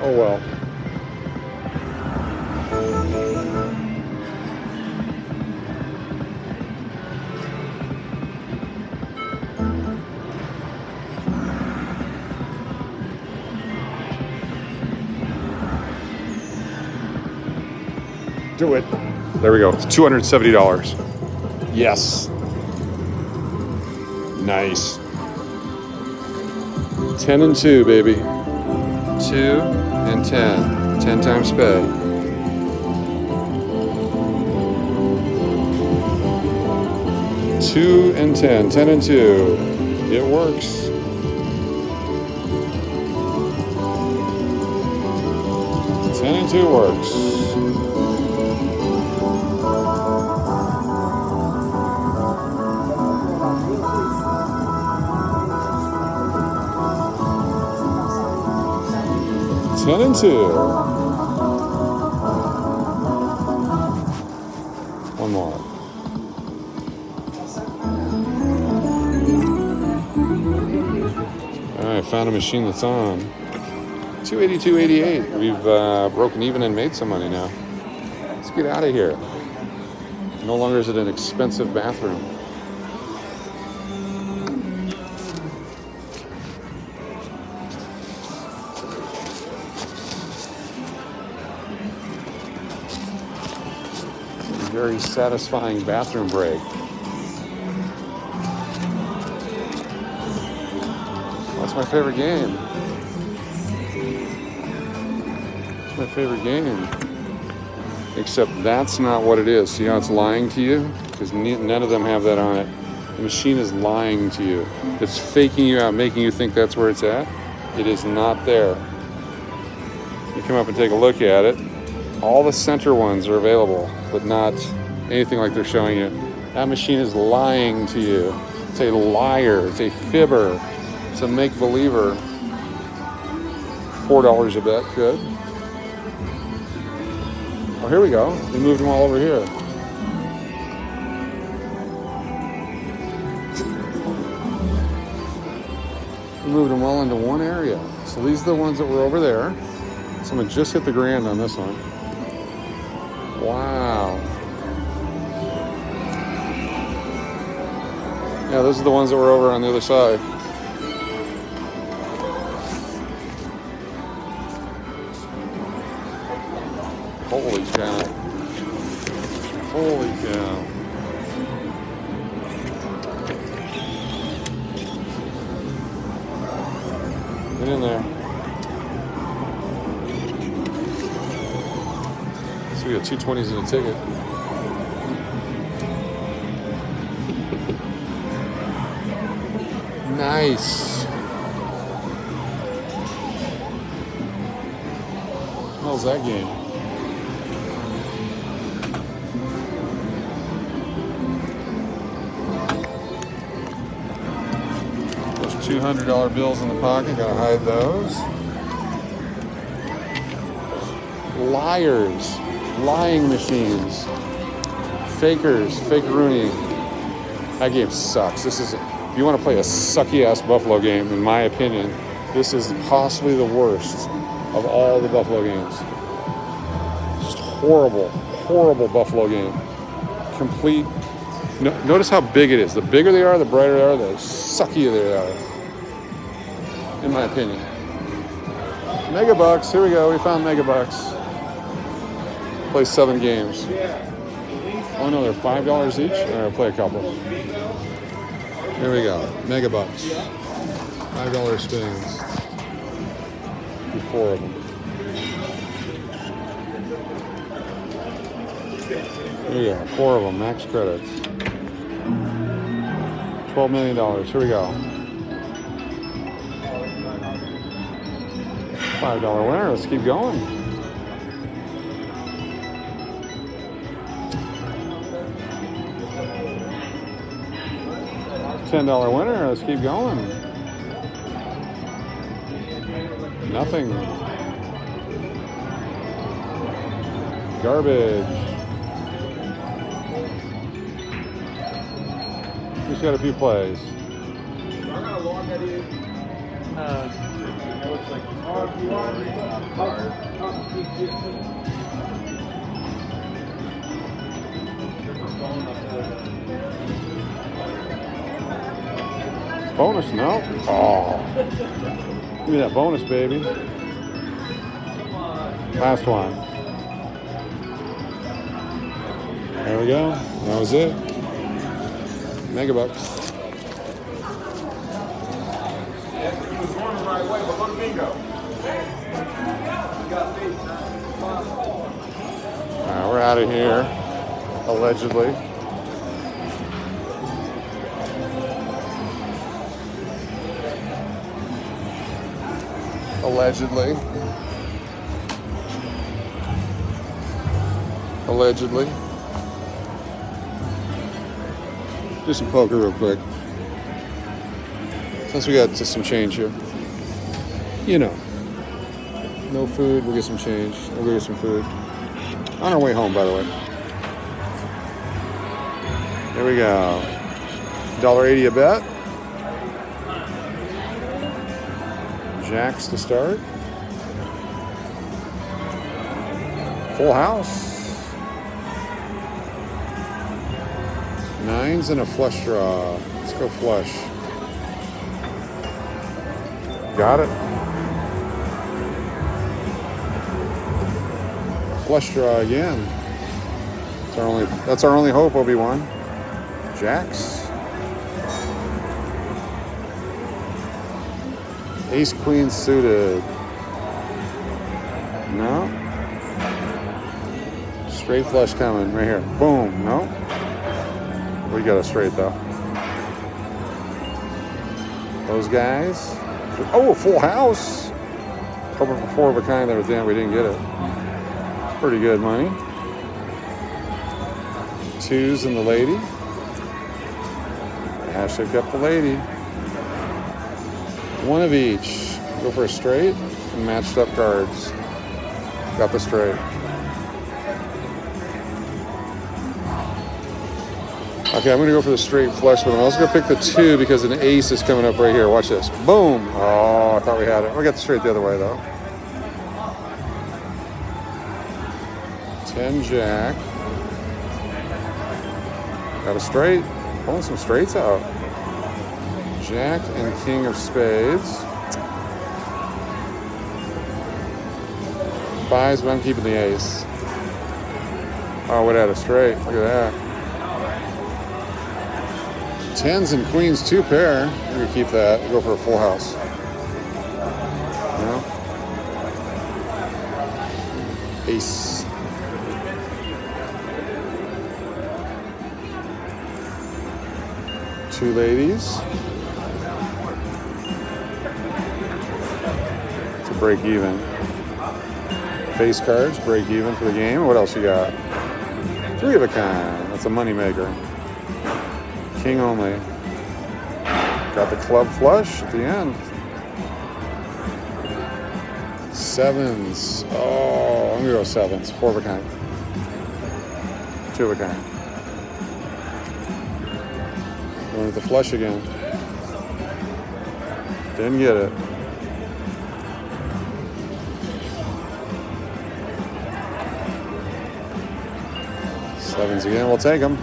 Oh well. Do it. There we go. It's $270. Yes. Nice. 10 and 2, baby. 2 and 10. 10 times pay. Two and 10, 10 and two. It works. Ten and two works. Ten and two. One more. All right, found a machine that's on. 282.88. We've uh, broken even and made some money now. Let's get out of here. No longer is it an expensive bathroom. Satisfying bathroom break. That's my favorite game. It's my favorite game. Except that's not what it is. See how it's lying to you? Because none of them have that on it. The machine is lying to you. It's faking you out, making you think that's where it's at. It is not there. You come up and take a look at it. All the center ones are available, but not anything like they're showing you. That machine is lying to you. It's a liar. It's a fibber. It's a make believer. Four dollars a bet, good. Oh, here we go. We moved them all over here. We moved them all into one area. So these are the ones that were over there. Someone just hit the grand on this one. Wow. Yeah, those are the ones that were over on the other side. Holy cow. Holy cow. Get in there. So we got two 20s and a ticket. Nice. How's that game? Those $200 bills in the pocket, gotta hide those. Liars, lying machines, fakers, fake Rooney. That game sucks. This is, if you want to play a sucky ass Buffalo game, in my opinion, this is possibly the worst of all the Buffalo games. Just horrible, horrible Buffalo game. Complete. No, notice how big it is. The bigger they are, the brighter they are, the suckier they are. In my opinion. Megabucks. Here we go. We found Megabucks. Play seven games. Oh no, they're five dollars each. Right, play a couple. Here we go. Megabucks. Five dollar spins. Do four of them. Here we go. Four of them. Max credits. Twelve million dollars. Here we go. Five dollar winner. Let's keep going. Ten dollar winner. Let's keep going. Nothing. Garbage. Just got a few plays. Bonus, no? Oh. Give me that bonus, baby. Last one. There we go. That was it. Look, bingo. we're out of here, allegedly. Allegedly. Allegedly. Do some poker real quick. Since we got just some change here. You know. No food, we'll get some change. We'll go get some food. On our way home, by the way. There we go. $1.80 a bet. Jacks to start. Full house. Nines and a flush draw. Let's go flush. Got it. Flush draw again. That's our only, that's our only hope, Obi-Wan. Jacks. Ace Queen suited. No. Straight flush coming right here. Boom. No. We got a straight though. Those guys. Oh, full house. Hoping for four of a kind there the end. We didn't get it. It's pretty good money. Twos and the lady. Hashtag up the lady. One of each. Go for a straight and matched up cards. Got the straight. Okay, I'm to go for the straight flush, but I'm also to pick the two because an ace is coming up right here. Watch this. Boom. Oh, I thought we had it. We got the straight the other way, though. 10 jack. Got a straight. Pulling some straights out. Jack and King of Spades. Fives, but I'm keeping the ace. Oh, what had a straight. Look at that. Tens and queens, two pair. We're going to keep that. Go for a full house. No? Ace. Two ladies. Break even. Face cards, break even for the game. What else you got? Three of a kind. That's a moneymaker. King only. Got the club flush at the end. Sevens. Oh, I'm gonna go sevens. Four of a kind. Two of a kind. Going with the flush again. Didn't get it. Sevens again, we'll take them.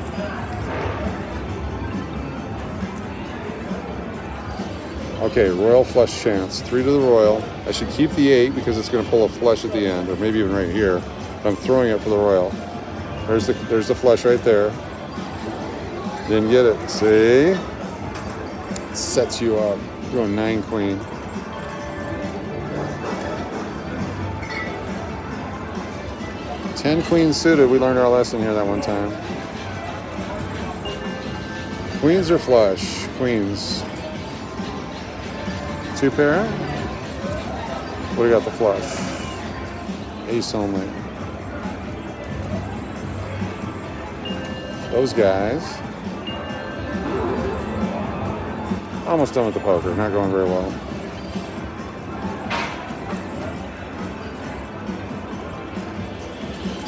Okay, Royal Flush Chance. Three to the Royal. I should keep the eight because it's going to pull a flush at the end, or maybe even right here. I'm throwing it for the Royal. There's the there's the flush right there. Didn't get it. See? Sets you up. Going nine queen. 10 queens suited. We learned our lesson here that one time. Queens or flush? Queens. Two pair? What do you got the flush? Ace only. Those guys. Almost done with the poker. Not going very well.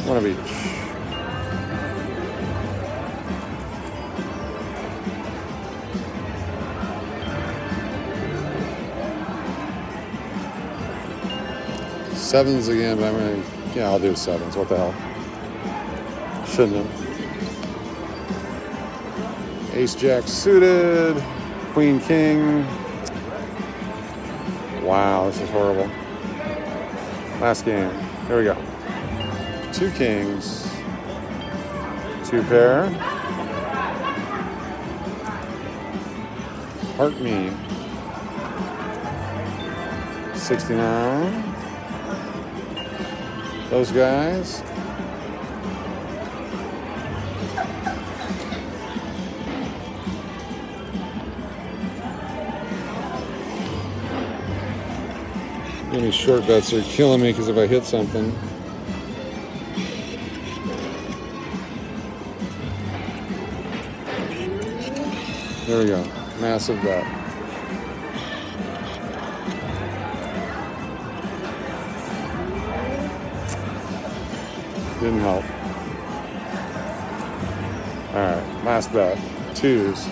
One of each. Sevens again, but I'm gonna, yeah, I'll do sevens. What the hell? Shouldn't have. Ace Jack suited, Queen King. Wow, this is horrible. Last game. Here we go two kings, two pair, heart me, 69, those guys. Any short bets are killing me because if I hit something. There we go. Massive bet. Didn't help. All right, last bet. Twos.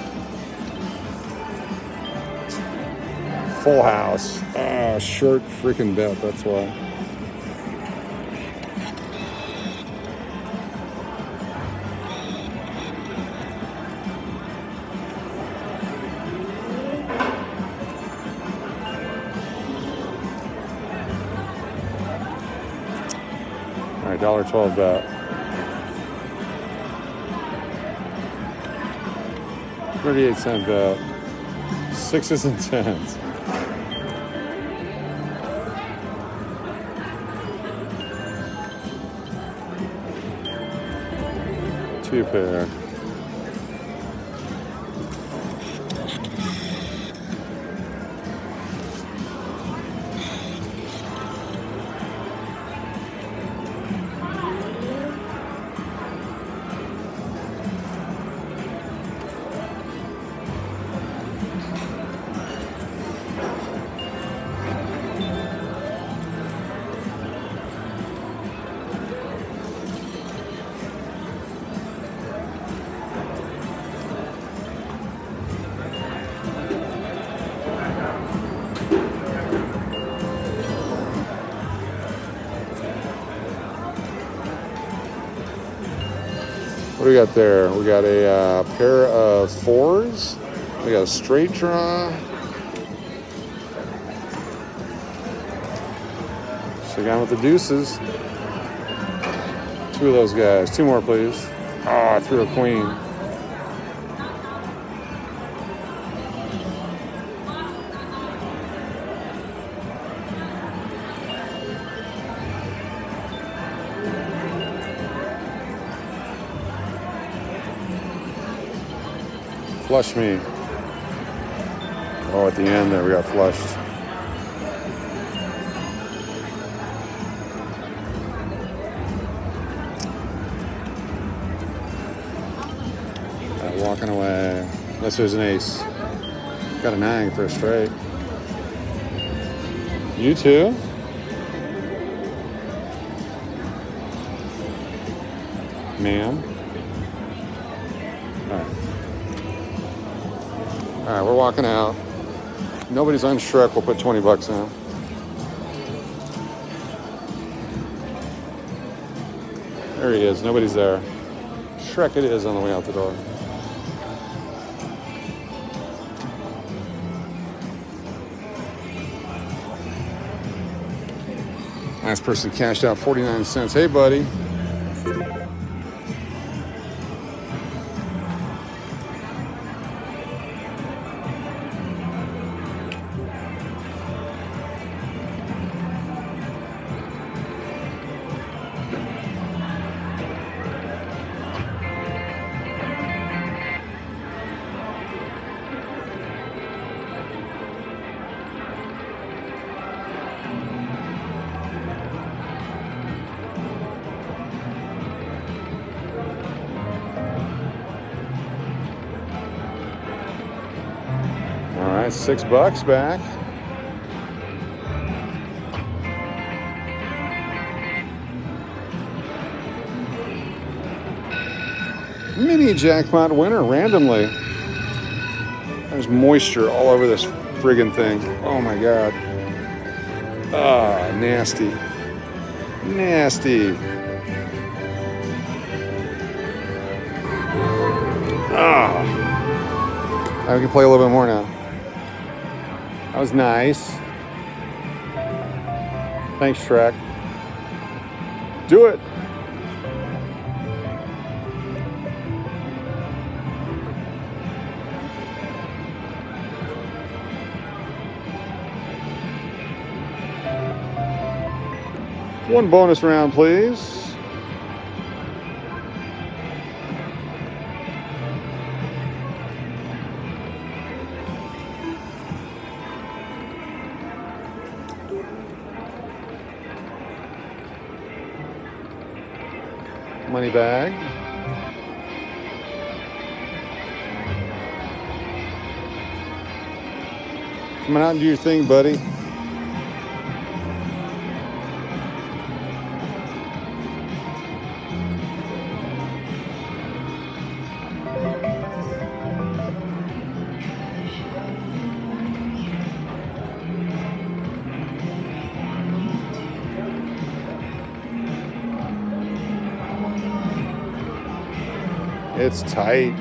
Full house. Ah, short freaking bet, that's why. All bet. Thirty-eight cent bet. Sixes and tens. Two pair. Got there? We got a uh, pair of fours. We got a straight draw. So again with the deuces. Two of those guys. Two more, please. Oh, I threw a queen. Flush me. Oh, at the end there, we got flushed. Walking away. Unless there's an ace. Got a nine for a straight. You too? Ma'am? Walking out. Nobody's on Shrek. We'll put 20 bucks in. There he is. Nobody's there. Shrek it is on the way out the door. Last person cashed out 49 cents. Hey, buddy. Six bucks back. Mini jackpot winner randomly. There's moisture all over this friggin' thing. Oh my god. Ah, nasty. Nasty. Ah. I can play a little bit more now. That was nice. Thanks, Shrek. Do it. One bonus round, please. Money bag. Come on out and do your thing, buddy. It's tight.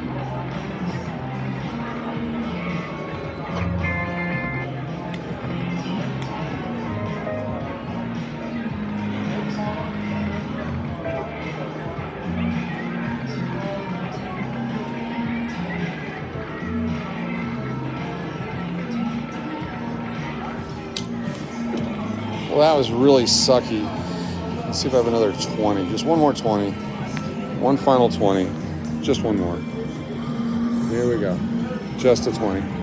Well, that was really sucky. Let's see if I have another 20. Just one more 20. One final 20. Just one more. Here we go. Just a 20.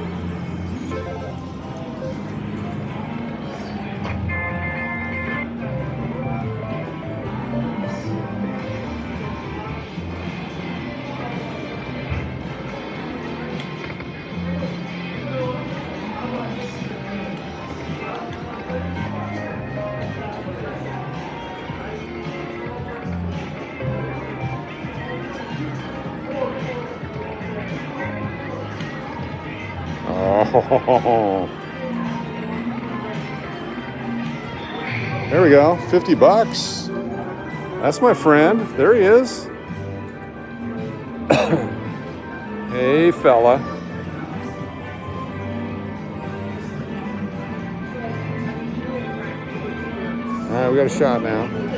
There we go. 50 bucks. That's my friend. There he is. hey, fella. All right, we got a shot now.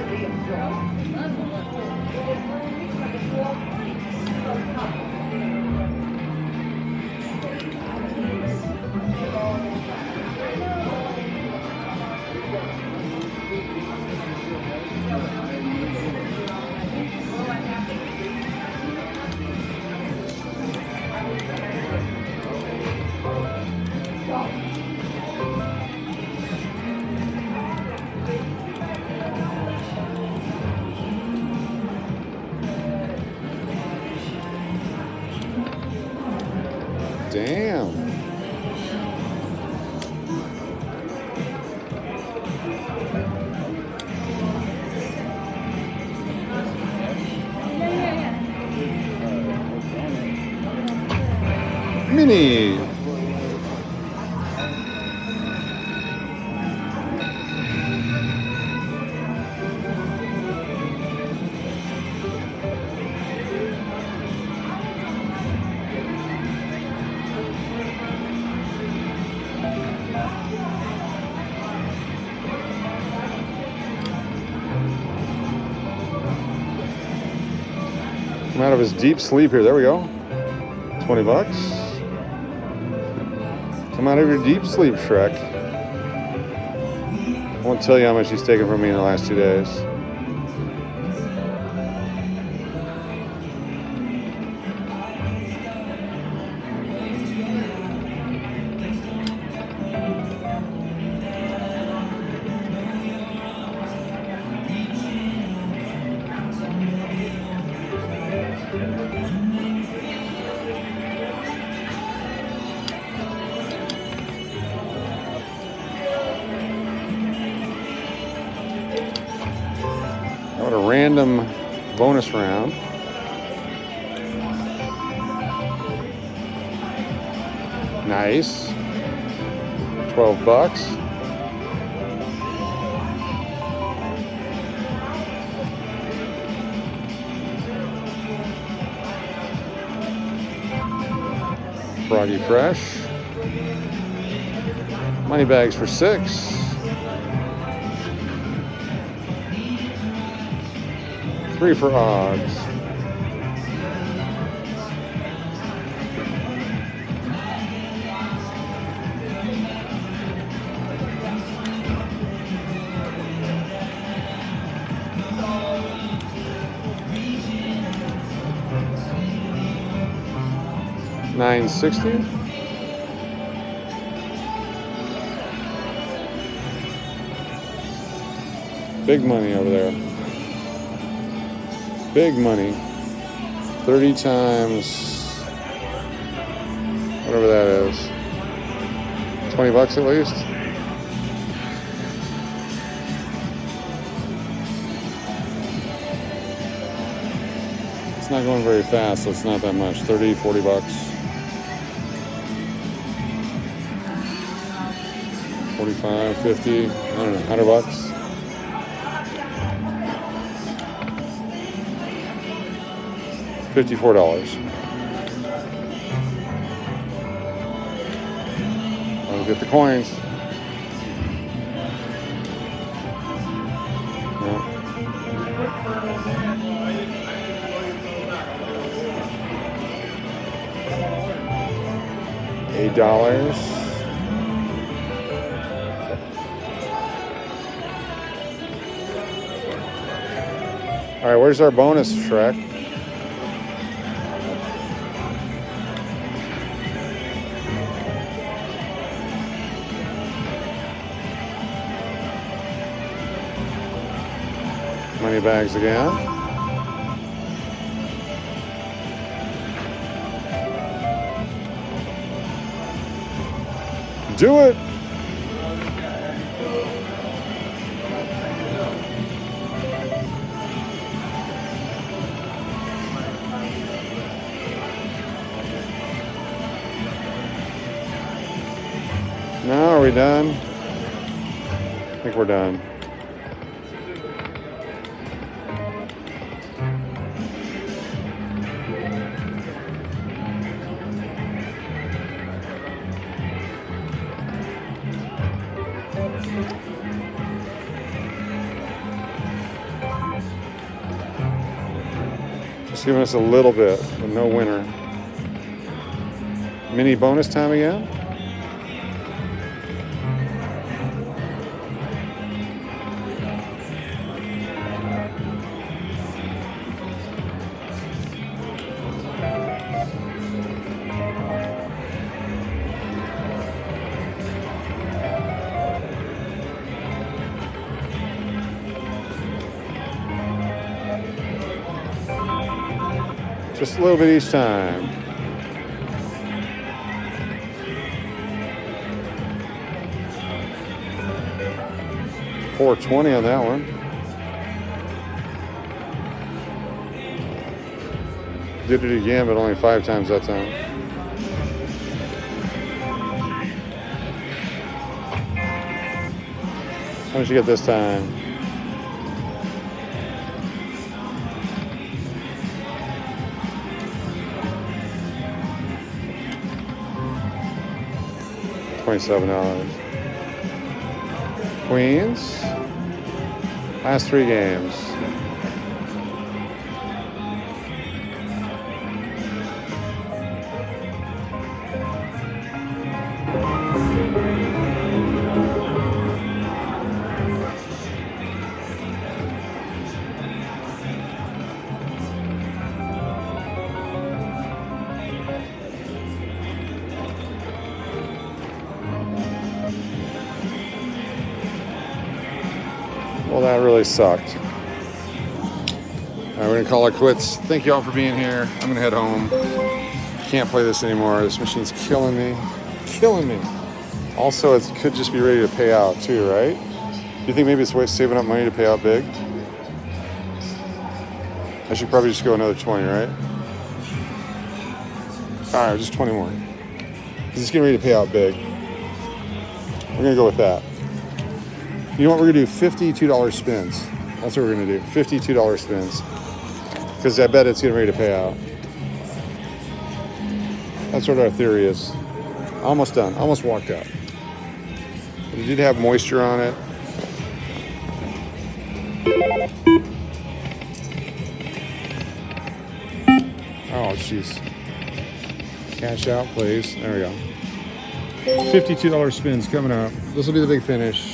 Out of his deep sleep here. There we go. 20 bucks. Come out of your deep sleep, Shrek. I won't tell you how much he's taken from me in the last two days. Froggy Fresh. Money bags for six. Three for odds. 960. Big money over there. Big money. 30 times whatever that is. 20 bucks at least. It's not going very fast, so it's not that much. 30, 40 bucks. 45, 50, I don't know, 100 bucks. Fifty-four dollars. I'll get the coins. Yeah. Eight dollars. All right, where's our bonus, Shrek? Money bags again. Do it. A little bit, but no winner. Mini bonus time again. A little bit each time. Four twenty on that one. Did it again, but only five times that time. How much you get this time? Twenty-seven dollars. Queens. Last three games. Sucked. All right, we're gonna call it quits. Thank you all for being here. I'm gonna head home. Can't play this anymore. This machine's killing me, killing me. Also, it could just be ready to pay out too, right? Do you think maybe it's worth saving up money to pay out big? I should probably just go another 20, right? All right, just 20 more. 'Cause it's getting ready to pay out big. We're gonna go with that. You know what? We're gonna do fifty-two dollars spins. That's what we're gonna do. Fifty-two dollars spins. Because I bet it's getting ready to pay out. That's what our theory is. Almost done. Almost walked out. But it did have moisture on it. Oh, jeez. Cash out, please. There we go. $52 spins coming up. This will be the big finish.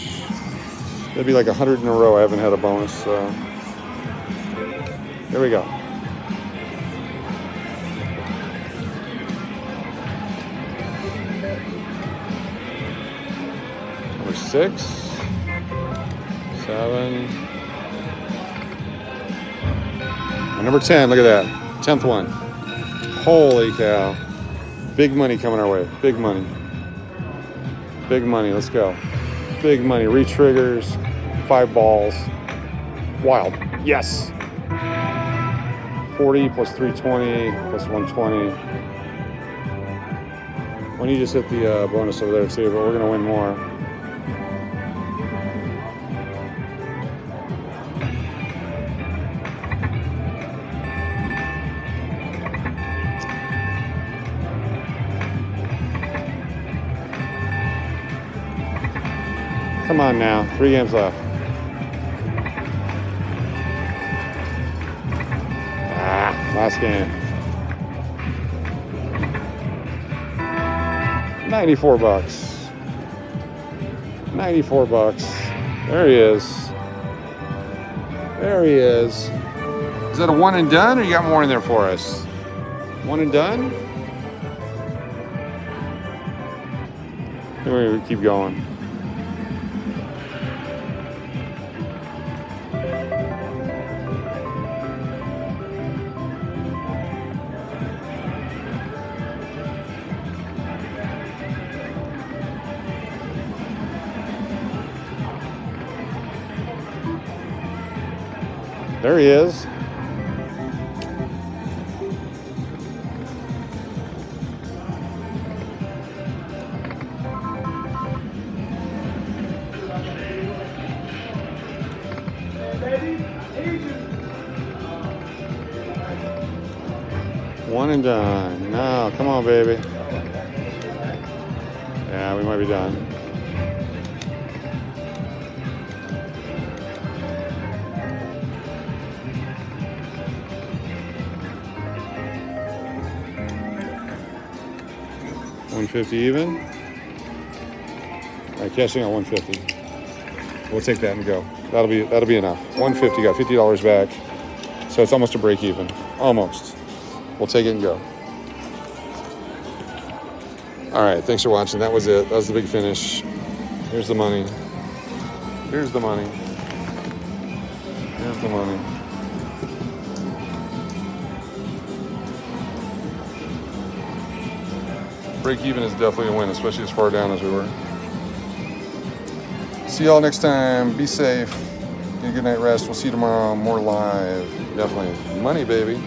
That'd be like 100 in a row. I haven't had a bonus, so. There we go. Number six, seven, and number 10, look at that. 10th one. Holy cow. Big money coming our way. Big money. Big money. Let's go. Big money. Retriggers. Five balls. Wild. Yes. 40 plus 320 plus 120. When you just hit the uh, bonus over there too, but we're gonna win more. Come on now, three games left. Game. 94 bucks. 94 bucks. There he is. There he is. Is that a one and done or you got more in there for us? One and done? We keep going. Is. 150 even. All right, cashing out 150. We'll take that and go. That'll be that'll be enough. 150 got $50 back, so it's almost a break even. Almost. We'll take it and go. All right, thanks for watching. That was it. That was the big finish. Here's the money. Here's the money. Here's the money. Break even is definitely a win, especially as far down as we were. See y'all next time. Be safe. Get a good night rest. We'll see you tomorrow. More live. Definitely. Money, baby.